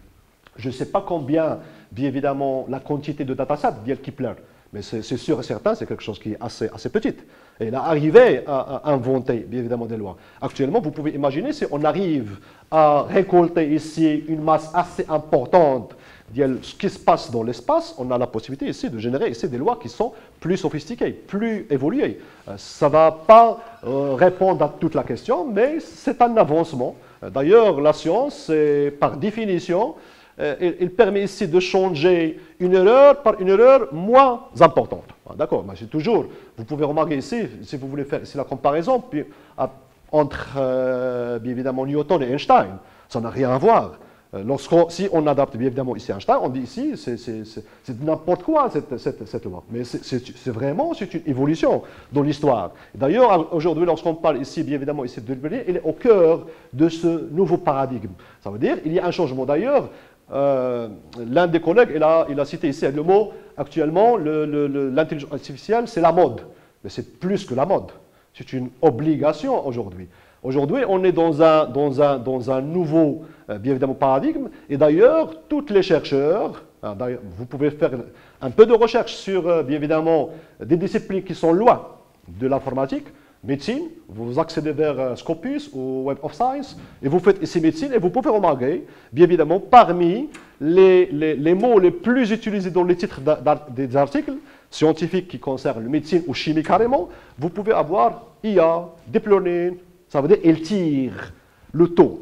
je ne sais pas combien, bien évidemment, la quantité de datasets dit Kepler, mais c'est sûr et certain, c'est quelque chose qui est assez, assez petite. Et a arrivé à, à, inventer, bien évidemment, des lois. Actuellement, vous pouvez imaginer si on arrive à récolter ici une masse assez importante ce qui se passe dans l'espace, on a la possibilité ici de générer ici des lois qui sont plus sophistiquées, plus évoluées. Euh, ça ne va pas euh, répondre à toute la question, mais c'est un avancement. Euh, d'ailleurs, la science, par définition, il, permet ici de changer une erreur par une erreur moins importante. Ah, d'accord, mais c'est toujours, vous pouvez remarquer ici, si vous voulez faire ici la comparaison entre, bien évidemment, Newton et Einstein, ça n'a rien à voir. Euh, si on adapte bien évidemment ici Einstein, on dit ici, c'est n'importe quoi cette, cette, loi. Mais c'est vraiment une évolution dans l'histoire. D'ailleurs, aujourd'hui, lorsqu'on parle ici, bien évidemment, ici de l'humanité, il est au cœur de ce nouveau paradigme. Ça veut dire qu'il y a un changement. D'ailleurs, euh, l'un des collègues, il a, il a, cité ici le mot, actuellement, l'intelligence artificielle, c'est la mode. Mais c'est plus que la mode. C'est une obligation aujourd'hui. Aujourd'hui, on est dans un, nouveau euh, bien évidemment paradigme. Et d'ailleurs, tous les chercheurs, vous pouvez faire un peu de recherche sur, euh, bien évidemment, des disciplines qui sont loin de l'informatique. médecine, vous accédez vers euh, Scopus ou Web of Science et vous faites ici médecine et vous pouvez remarquer, bien évidemment, parmi les, mots les plus utilisés dans les titres des articles scientifiques qui concernent la médecine ou chimie carrément, vous pouvez avoir IA, diplonine, ça veut dire elle tire le taux.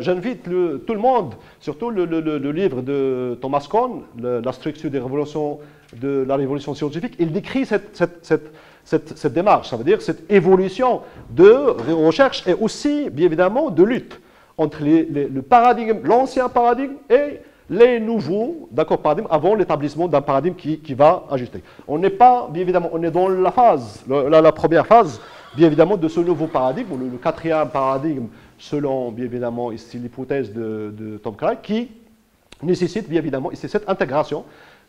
J'invite tout le monde, surtout le, livre de Thomas Kuhn, La structure des révolutions, de la révolution scientifique, il décrit cette, démarche, ça veut dire cette évolution de recherche et aussi, bien évidemment, de lutte entre le paradigme, l'ancien paradigme et les nouveaux d'accord, paradigmes avant l'établissement d'un paradigme qui, va ajuster. On n'est pas, bien évidemment, on est dans la phase, la, première phase, bien évidemment, de ce nouveau paradigme, le, quatrième paradigme, selon, bien évidemment, ici l'hypothèse de, Tom Craig, qui nécessite, bien évidemment, ici cette intégration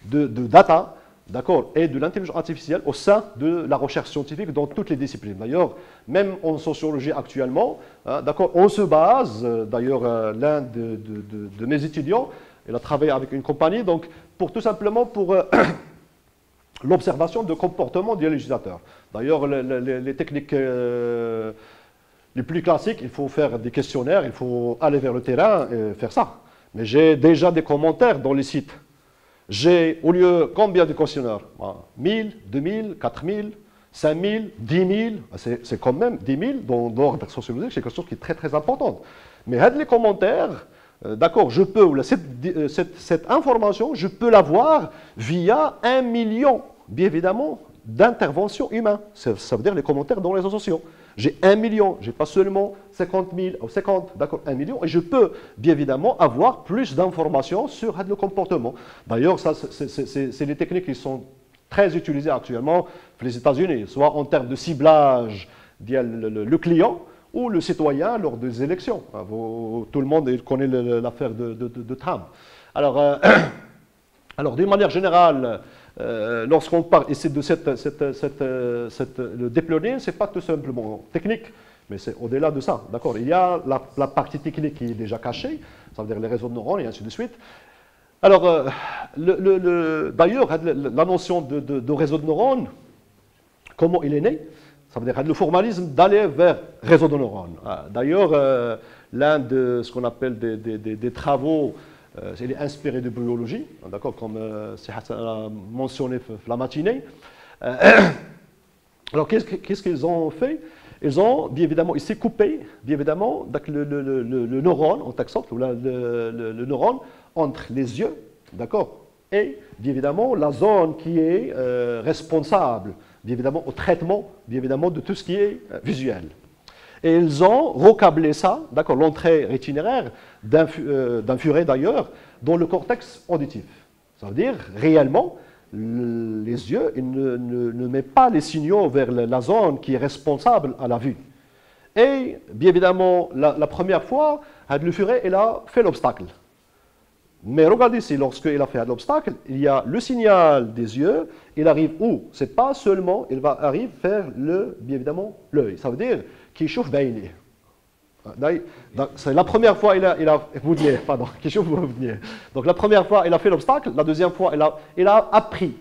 de, de data d'accord, et de l'intelligence artificielle au sein de la recherche scientifique dans toutes les disciplines. D'ailleurs, même en sociologie actuellement, hein, d'accord, on se base, euh, d'ailleurs, euh, l'un de, mes étudiants, il a travaillé avec une compagnie, donc pour tout simplement pour euh, l'observation de comportement des législateurs. D'ailleurs, les, techniques les plus classiques, il faut faire des questionnaires, il faut aller vers le terrain et faire ça. Mais j'ai déjà des commentaires dans les sites j'ai, au lieu, combien de questionnaires 1000, 2000, 4000, 5000, 10 000, c'est quand même 10 000 dans l'ordre sociologique, c'est quelque chose qui est très très important. Mais les commentaires, euh, d'accord, je peux, euh, cette, cette, information, je peux l'avoir via un million, bien évidemment, d'interventions humaines. Ça, ça veut dire les commentaires dans les réseaux sociaux. J'ai un million, je n'ai pas seulement 50 000 ou 50, d'accord, un million, et je peux bien évidemment avoir plus d'informations sur le comportement. D'ailleurs, c'est les techniques qui sont très utilisées actuellement les États-Unis, soit en termes de ciblage le, client ou le citoyen lors des élections. Tout le monde connaît l'affaire de, de, Trump. Alors, euh, alors d'une manière générale, euh, lorsqu'on parle ici de cette, euh, le déployer, ce n'est pas tout simplement technique, mais c'est au-delà de ça. D'accord? Il y a la, partie technique qui est déjà cachée, ça veut dire les réseaux de neurones et ainsi de suite. Alors, euh, d'ailleurs, la notion de, réseau de neurones, comment il est né? Ça veut dire le formalisme d'aller vers réseau de neurones. Ah, d'ailleurs, l'un de ce qu'on appelle des travaux euh, il est inspiré de biologie, hein, d'accord, comme euh, a mentionné la matinée. Euh, alors, qu'est-ce qu'ils ont fait? Ils ont, bien évidemment, ici coupé, bien évidemment, le, neurone, en quelque le, neurone entre les yeux, d'accord, et, bien évidemment, la zone qui est responsable, bien évidemment, au traitement, bien évidemment, de tout ce qui est visuel. Et ils ont recablé ça, d'accord, l'entrée rétinaire d'un euh, furet d'ailleurs, dans le cortex auditif. Ça veut dire, réellement, les yeux ne, ne, mettent pas les signaux vers la zone qui est responsable à la vue. Et bien évidemment, la, première fois, le furet il a fait l'obstacle. Mais regardez ici, lorsqu'il a fait un obstacle, il y a le signal des yeux, il arrive où? C'est pas seulement, il va arriver vers le, bien évidemment, l'œil. Ça veut dire qu'il chauffe Baini. Ah, c'est la première fois il a, il a pardon, qu'il chauffe Donc la première fois il a fait l'obstacle, la deuxième fois a, il a appris.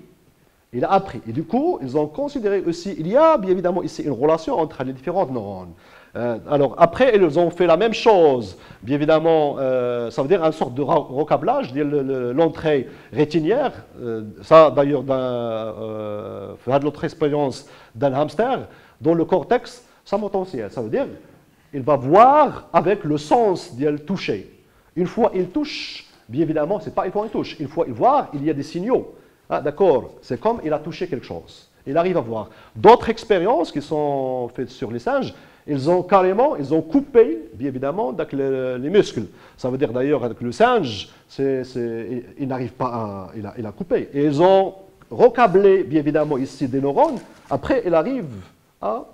Il a appris. Et du coup, ils ont considéré aussi, il y a bien évidemment ici une relation entre les différentes neurones. Euh, alors après, ils ont fait la même chose. Bien évidemment, euh, ça veut dire une sorte de recablage, l'entrée rétinière. Euh, ça d'ailleurs, dans l'autre expérience d'un hamster, dont le cortex ça potentiel. Ça veut dire il va voir avec le sens d'y toucher. Une fois il touche, bien évidemment, c'est pas une fois il touche. Une fois il voit, il y a des signaux. Ah, D'accord, c'est comme il a touché quelque chose. Il arrive à voir. D'autres expériences qui sont faites sur les singes, ils ont carrément, ils ont coupé, bien évidemment, les, muscles. Ça veut dire d'ailleurs avec le singe, il n'arrive pas à, il a, coupé. Et ils ont recablé, bien évidemment, ici des neurones. Après, il arrive à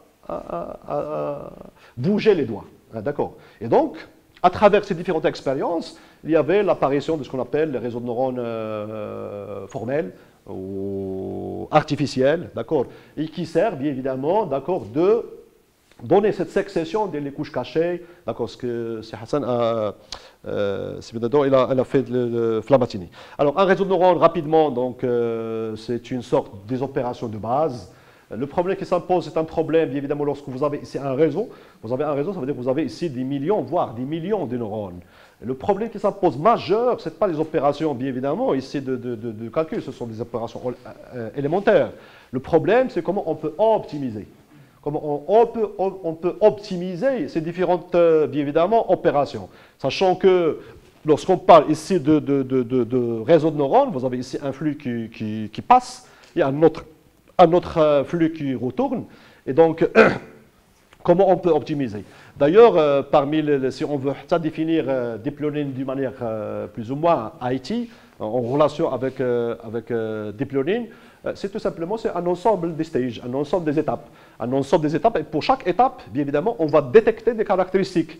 bouger les doigts. Ah, d'accord Et donc, à travers ces différentes expériences, il y avait l'apparition de ce qu'on appelle les réseaux de neurones euh, formels ou artificiels, d'accord Et qui servent bien évidemment, d'accord, de donner cette succession des couches cachées, d'accord, ce que c'est Hassan a, euh, il a, fait le, Flamatini. Alors, un réseau de neurones, rapidement, donc, euh, c'est une sorte des opérations de base Le problème qui s'impose, c'est un problème, bien évidemment, lorsque vous avez ici un réseau. Vous avez un réseau, ça veut dire que vous avez ici des millions, voire des millions de neurones. Le problème qui s'impose majeur, ce n'est pas les opérations, bien évidemment, ici de, calcul, ce sont des opérations euh, élémentaires. Le problème, c'est comment on peut optimiser. Comment on, peut, optimiser ces différentes, euh, évidemment, opérations. Sachant que lorsqu'on parle ici de, réseau de neurones, vous avez ici un flux qui, passe, il y a un autre euh, flux qui retourne. Et donc, comment on peut optimiser? D'ailleurs, euh, parmi si on veut définir deep learning d'une manière plus ou moins IT, en relation avec, avec deep learning, c'est tout simplement un ensemble des stages, un ensemble des étapes. Un ensemble des étapes, et pour chaque étape, bien évidemment, on va détecter des caractéristiques.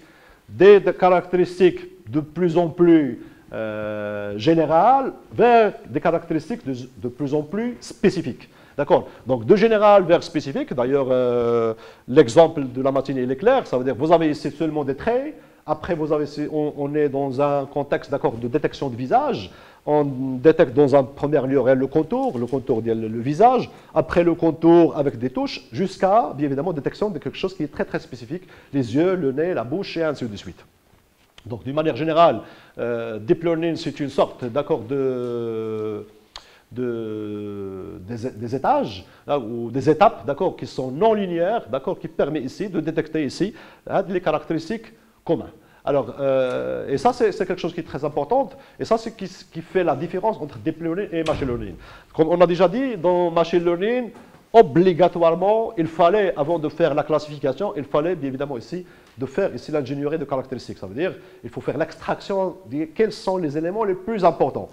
Des, caractéristiques de plus en plus générales vers des caractéristiques de plus en plus spécifiques. D'accord? Donc de général vers spécifique, d'ailleurs euh, l'exemple de la matinée il est clair, ça veut dire que vous avez ici seulement des traits, après vous avez, on, est dans un contexte de détection de visage, on détecte dans un premier lieu le contour, le contour le, visage, après le contour avec des touches, jusqu'à bien évidemment détection de quelque chose qui est très très spécifique, les yeux, le nez, la bouche et ainsi de suite. Donc d'une manière générale, euh, deep learning c'est une sorte d'accord de de, des, étages ou des étapes d'accord, qui sont non linéaires, d'accord, qui permet ici de détecter ici hein, les caractéristiques communes. Alors, euh, et ça, c'est quelque chose qui est très important, et ça, c'est ce qui, fait la différence entre deep et machine learning. Comme on a déjà dit, dans machine learning, obligatoirement, il fallait, avant de faire la classification, il fallait bien évidemment ici de faire ici l'ingénierie de caractéristiques. Ça veut dire il faut faire l'extraction de quels sont les éléments les plus importants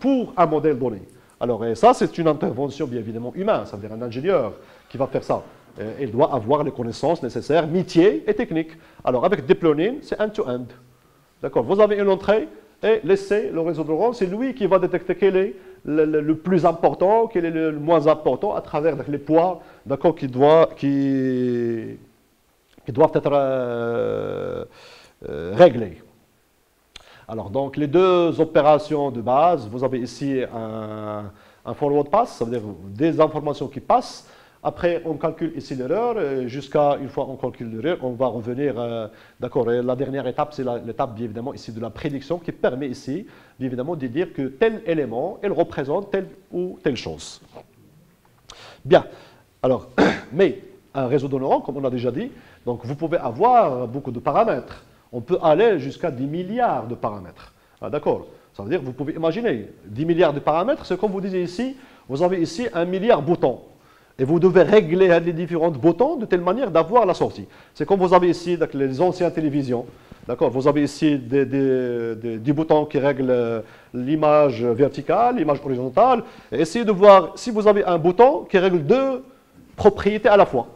pour un modèle donné. Alors, ça, c'est une intervention bien évidemment humaine, ça veut dire un ingénieur qui va faire ça. Il doit avoir les connaissances nécessaires, métiers et techniques. Alors, avec deep learning, c'est end-to-end. D'accord Vous avez une entrée et laissez le réseau de neurones, c'est lui qui va détecter quel est le, plus important, quel est le, moins important à travers les poids d'accord, qui, qui, qui doivent être euh, euh, réglés. Alors, donc, les deux opérations de base, vous avez ici un, forward pass, ça veut dire des informations qui passent. Après, on calcule ici l'erreur. Jusqu'à une fois on calcule l'erreur, on va revenir. Euh, d'accord. La dernière étape, c'est l'étape, bien évidemment, ici de la prédiction qui permet ici, bien évidemment, de dire que tel élément, il représente telle ou telle chose. Bien. Alors, mais un réseau de neurones, comme on a déjà dit, donc vous pouvez avoir beaucoup de paramètres on peut aller jusqu'à 10 milliards de paramètres. Ah, d'accord Ça veut dire vous pouvez imaginer, 10 milliards de paramètres, c'est comme vous disiez ici, vous avez ici un milliard de boutons. Et vous devez régler les différents boutons de telle manière d'avoir la sortie. C'est comme vous avez ici les anciennes télévisions. D'accord? Vous avez ici des, boutons qui règlent euh, l'image verticale, l'image horizontale. Essayez de voir si vous avez un bouton qui règle deux propriétés à la fois.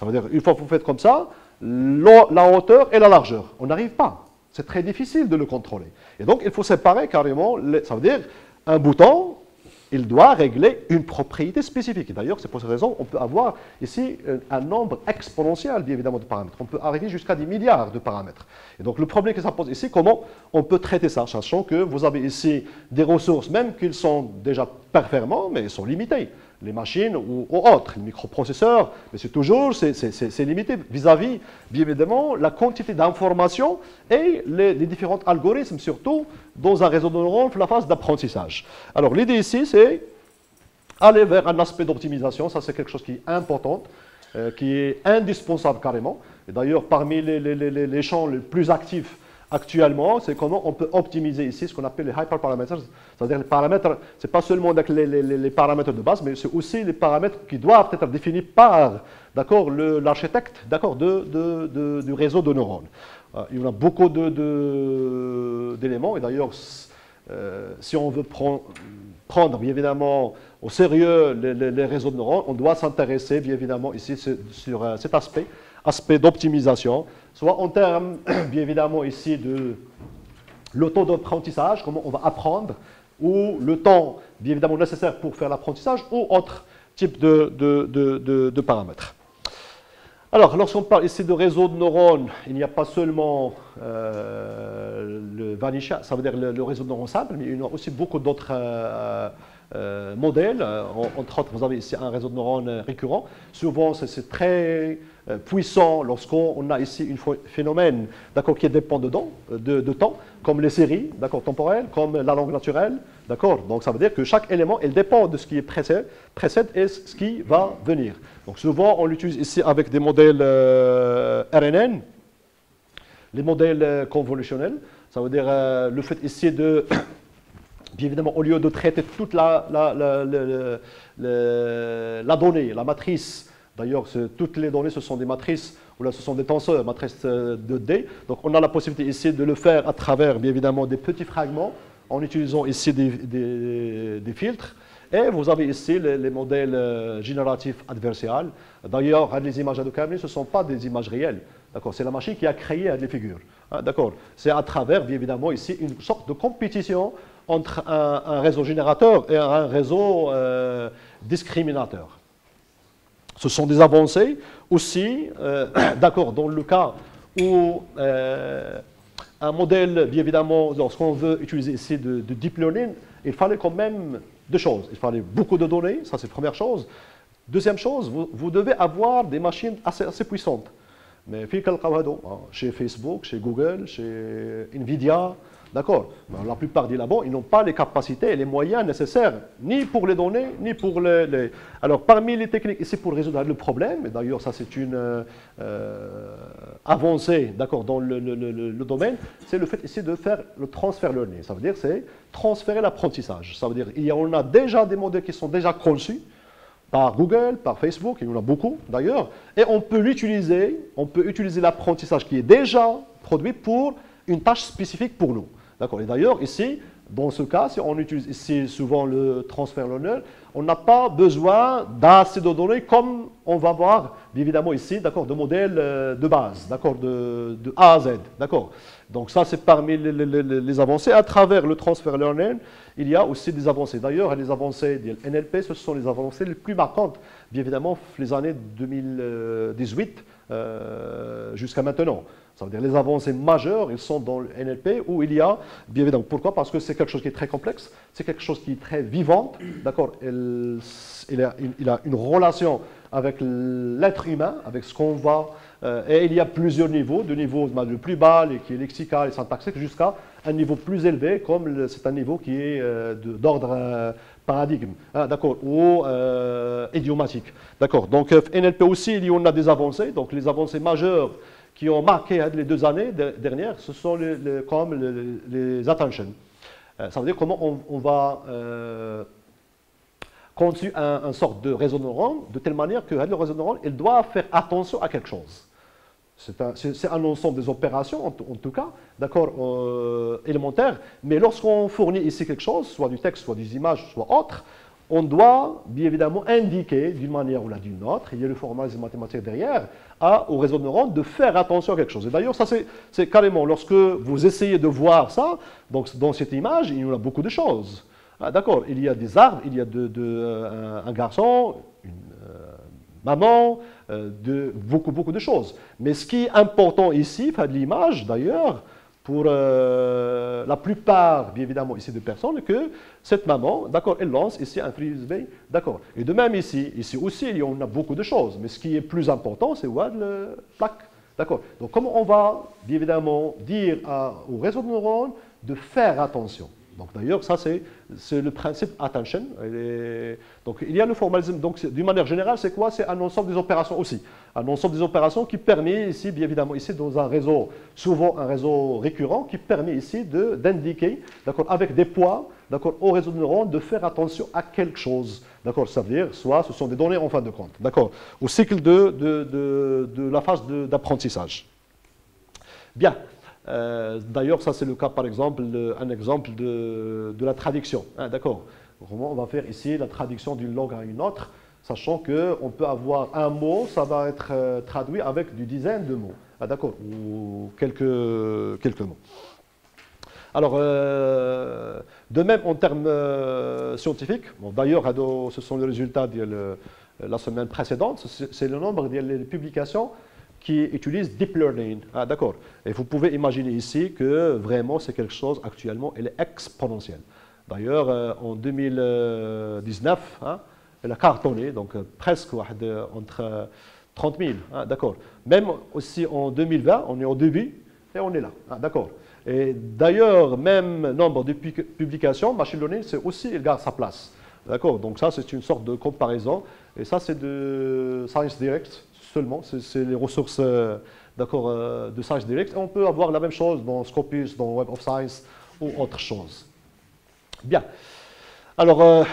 Ça veut dire, une fois que vous faites comme ça, la hauteur et la largeur. On n'arrive pas. C'est très difficile de le contrôler. Et donc, il faut séparer carrément, ça veut dire, un bouton, il doit régler une propriété spécifique. D'ailleurs, c'est pour cette raison qu'on peut avoir ici un nombre exponentiel, bien évidemment, de paramètres. On peut arriver jusqu'à des milliards de paramètres. Et donc, le problème que ça pose ici, comment on peut traiter ça, sachant que vous avez ici des ressources, même qu'ils sont déjà performants, mais ils sont limités les machines ou, autres, les microprocesseurs, mais c'est toujours, c'est limité vis-à-vis, bien évidemment, la quantité d'informations et les, différents algorithmes, surtout dans un réseau de neurones, la phase d'apprentissage. Alors l'idée ici, c'est aller vers un aspect d'optimisation, ça c'est quelque chose qui est important, euh, qui est indispensable carrément. Et d'ailleurs, parmi les, les champs les plus actifs actuellement, c'est comment on peut optimiser ici ce qu'on appelle les hyperparameters, c'est-à-dire les paramètres, ce n'est pas seulement les, paramètres de base, mais c'est aussi les paramètres qui doivent être définis par l'architecte de, de, du réseau de neurones. Euh, il y en a beaucoup d'éléments, et d'ailleurs, euh, si on veut prendre, prendre, bien évidemment, au sérieux les, réseaux de neurones, on doit s'intéresser, bien évidemment, ici sur euh, cet aspect, aspect d'optimisation, soit en termes, bien évidemment, ici de le taux d'apprentissage, comment on va apprendre, ou le temps, bien évidemment, nécessaire pour faire l'apprentissage, ou autre type de, de, paramètres. Alors, lorsqu'on parle ici de réseau de neurones, il n'y a pas seulement euh, le Vanisha, ça veut dire le, réseau de neurones simple, mais il y a aussi beaucoup d'autres euh, modèles. entre autres, vous avez ici un réseau de neurones récurrent. Souvent, c'est très puissant lorsqu'on a ici un phénomène qui dépend de, temps, comme les séries temporelles, comme la langue naturelle. Donc, ça veut dire que chaque élément, il dépend de ce qui est précède, précède et ce qui va venir. Donc, souvent, on l'utilise ici avec des modèles RNN, les modèles convolutionnels. Ça veut dire euh, le fait ici de, bien évidemment, au lieu de traiter toute la, la, la, donnée, la matrice, d'ailleurs, toutes les données, ce sont des matrices, ou là, ce sont des tenseurs, matrices euh, de D. Donc, on a la possibilité ici de le faire à travers, bien évidemment, des petits fragments, en utilisant ici des, des, filtres. Et vous avez ici les, modèles euh, génératifs adversariales. D'ailleurs, les images à ce ne sont pas des images réelles. C'est la machine qui a créé les figures. Ah, d'accord C'est à travers, bien évidemment, ici, une sorte de compétition entre un, réseau générateur et un réseau euh, discriminateur. Ce sont des avancées aussi, euh, d'accord, dans le cas où euh, un modèle, bien évidemment, lorsqu'on veut utiliser ici de, deep learning, il fallait quand même deux choses. Il fallait beaucoup de données, ça c'est la première chose. Deuxième chose, vous, devez avoir des machines assez puissantes. Mais chez Facebook, chez Google, chez Nvidia, d'accord La plupart des labos, ils n'ont pas les capacités et les moyens nécessaires, ni pour les données, ni pour les... Alors, parmi les techniques ici pour résoudre le problème, et d'ailleurs, ça c'est une euh, avancée, d'accord, dans le, domaine, c'est le fait ici de faire le transfert learning. Ça veut dire, c'est transférer l'apprentissage. Ça veut dire, il y a déjà des modèles qui sont déjà conçus, par Google, par Facebook, il y en a beaucoup d'ailleurs, et on peut l'utiliser, on peut utiliser l'apprentissage qui est déjà produit pour une tâche spécifique pour nous. Et d'ailleurs, ici, dans ce cas, si on utilise ici souvent le transfert learner, on n'a pas besoin d'assez de données comme on va voir évidemment ici, d'accord, de modèles euh, de base, d'accord, de, A à Z, d'accord. Donc ça, c'est parmi les, avancées. À travers le transfert learning, il y a aussi des avancées. D'ailleurs, les avancées de NLP, ce sont les avancées les plus marquantes, bien évidemment, les années 2018 euh, jusqu'à maintenant. Ça veut dire les avancées majeures, ils sont dans le NLP où il y a, bien évidemment, pourquoi? Parce que c'est quelque chose qui est très complexe, c'est quelque chose qui est très vivant, d'accord? Il, a, une relation avec l'être humain, avec ce qu'on va, euh, et il y a plusieurs niveaux, de niveau le plus bas, qui est lexical et syntaxique, jusqu'à un niveau plus élevé, comme c'est un niveau qui est euh, d'ordre euh, paradigme, hein, d'accord, ou idiomatique, d'accord. Donc NLP aussi, il y en a des avancées, donc les avancées majeures qui ont marqué hein, les deux années dernières, ce sont les, comme les, attention. Euh, ça veut dire comment on, va euh, construire un, sorte de réseau neuronal de telle manière que hein, le réseau neuronal il doit faire attention à quelque chose. C'est un, ensemble des opérations, en, tout cas, d'accord, euh, élémentaires, mais lorsqu'on fournit ici quelque chose, soit du texte, soit des images, soit autre, on doit bien évidemment indiquer d'une manière ou d'une autre, il y a le formalisme mathématique derrière, à, au réseau de neurones de faire attention à quelque chose. Et d'ailleurs, ça c'est carrément, lorsque vous essayez de voir ça, donc dans cette image, il y en a beaucoup de choses. Ah, d'accord, il y a des arbres, il y a de, euh, un garçon, une euh, maman, euh, de, beaucoup, beaucoup de choses. Mais ce qui est important ici, de l'image d'ailleurs, pour euh, la plupart, bien évidemment, ici de personnes, que cette maman, d'accord, elle lance ici un frisbee, d'accord. Et de même ici, ici aussi, il y en a beaucoup de choses, mais ce qui est plus important, c'est voir le plaque, d'accord. Donc, comment on va, bien évidemment, dire au réseau de neurones de faire attention? Donc d'ailleurs, ça c'est le principe attention. donc il y a le formalisme. Donc d'une manière générale, c'est quoi? C'est un ensemble des opérations aussi. Un ensemble des opérations qui permet ici, bien évidemment, ici dans un réseau, souvent un réseau récurrent, qui permet ici d'indiquer, d'accord, avec des poids, d'accord, au réseau de neurones de faire attention à quelque chose. D'accord, ça veut dire, soit ce sont des données en fin de compte, d'accord, au cycle de, de, de, de la phase d'apprentissage. Bien, euh, d'ailleurs, ça c'est le cas, par exemple, un exemple de, la traduction. Hein, d'accord On va faire ici la traduction d'une langue à une autre, sachant qu'on peut avoir un mot, ça va être euh, traduit avec du dizaine de mots. Ah, d'accord Ou quelques, quelques mots. Alors, euh, de même en termes scientifiques, bon, d'ailleurs, ce sont les résultats de la semaine précédente, c'est le nombre de publications qui utilise deep learning. Ah, D'accord. Et vous pouvez imaginer ici que vraiment c'est quelque chose actuellement, elle est exponentielle. D'ailleurs, euh, en 2019, hein, elle a cartonné, donc euh, presque entre 30 000, hein, d'accord. Même aussi en 2020, on est au début et on est là, hein, d'accord. Et d'ailleurs, même nombre de publications, machine learning, c'est aussi, il garde sa place. D'accord Donc ça, c'est une sorte de comparaison. Et ça, c'est de Science Direct seulement. C'est les ressources euh, d'accord, euh, de Science Direct. Et on peut avoir la même chose dans Scopus, dans Web of Science ou autre chose. Bien. Alors, euh,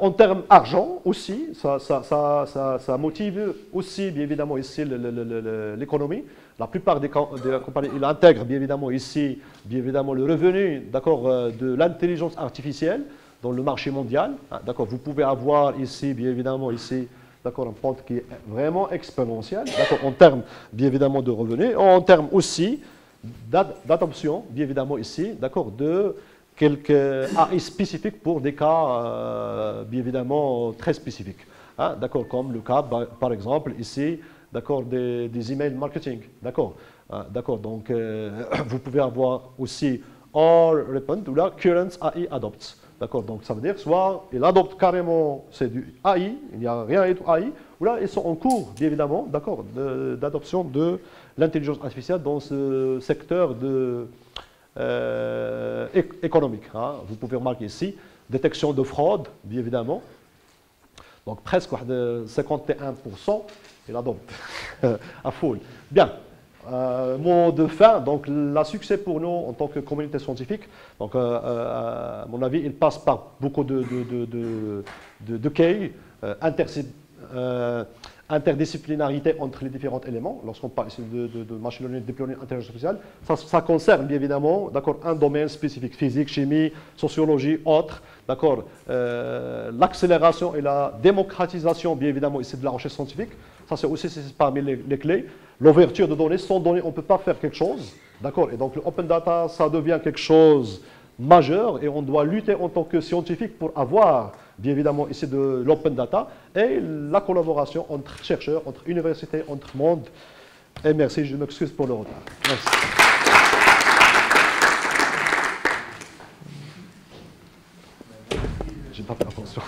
en termes argent aussi, ça, ça, ça, ça, motive aussi, bien évidemment, ici l'économie. La plupart des, compagnies, ils intègrent, bien évidemment, ici, bien évidemment, le revenu, d'accord, de l'intelligence artificielle dans le marché mondial. Ah, d'accord, vous pouvez avoir ici, bien évidemment, ici, d'accord, un pente qui est vraiment exponentielle, d'accord, en termes, bien évidemment, de revenus, en termes aussi d'adoption, bien évidemment, ici, d'accord, de quelques AI spécifiques pour des cas, euh, bien évidemment, très spécifiques. Hein, d'accord, comme le cas, par exemple, ici, d'accord, des, des emails marketing, d'accord, hein, d'accord, donc euh, vous pouvez avoir aussi all repent ou là current AI adopts. D'accord Donc ça veut dire soit il adopte carrément, c'est du AI, il n'y a rien d'autre AI, ou là ils sont en cours, bien évidemment, d'accord, d'adoption de, l'intelligence artificielle dans ce secteur euh, économique. Hein. Vous pouvez remarquer ici, détection de fraude, bien évidemment. Donc presque 51%, il adopte à full. Bien, euh, mot de fin, donc le succès pour nous en tant que communauté scientifique, donc euh, euh, à mon avis, il passe par beaucoup de, de, de, de, de cas, interdisciplinarité entre les différents éléments. Lorsqu'on parle ici de, de, machine learning, deep learning, intelligence artificielle, ça, ça, concerne bien évidemment un domaine spécifique, physique, chimie, sociologie, autre. D'accord, l'accélération et la démocratisation, bien évidemment, ici de la recherche scientifique. Ça, c'est aussi parmi les, les clés. L'ouverture de données. Sans données, on ne peut pas faire quelque chose. D'accord? Et donc, l'open data, ça devient quelque chose majeur et on doit lutter en tant que scientifique pour avoir, bien évidemment, ici de l'open data et la collaboration entre chercheurs, entre universités, entre monde. Et merci, je m'excuse pour le retard. Merci. J'ai pas fait attention.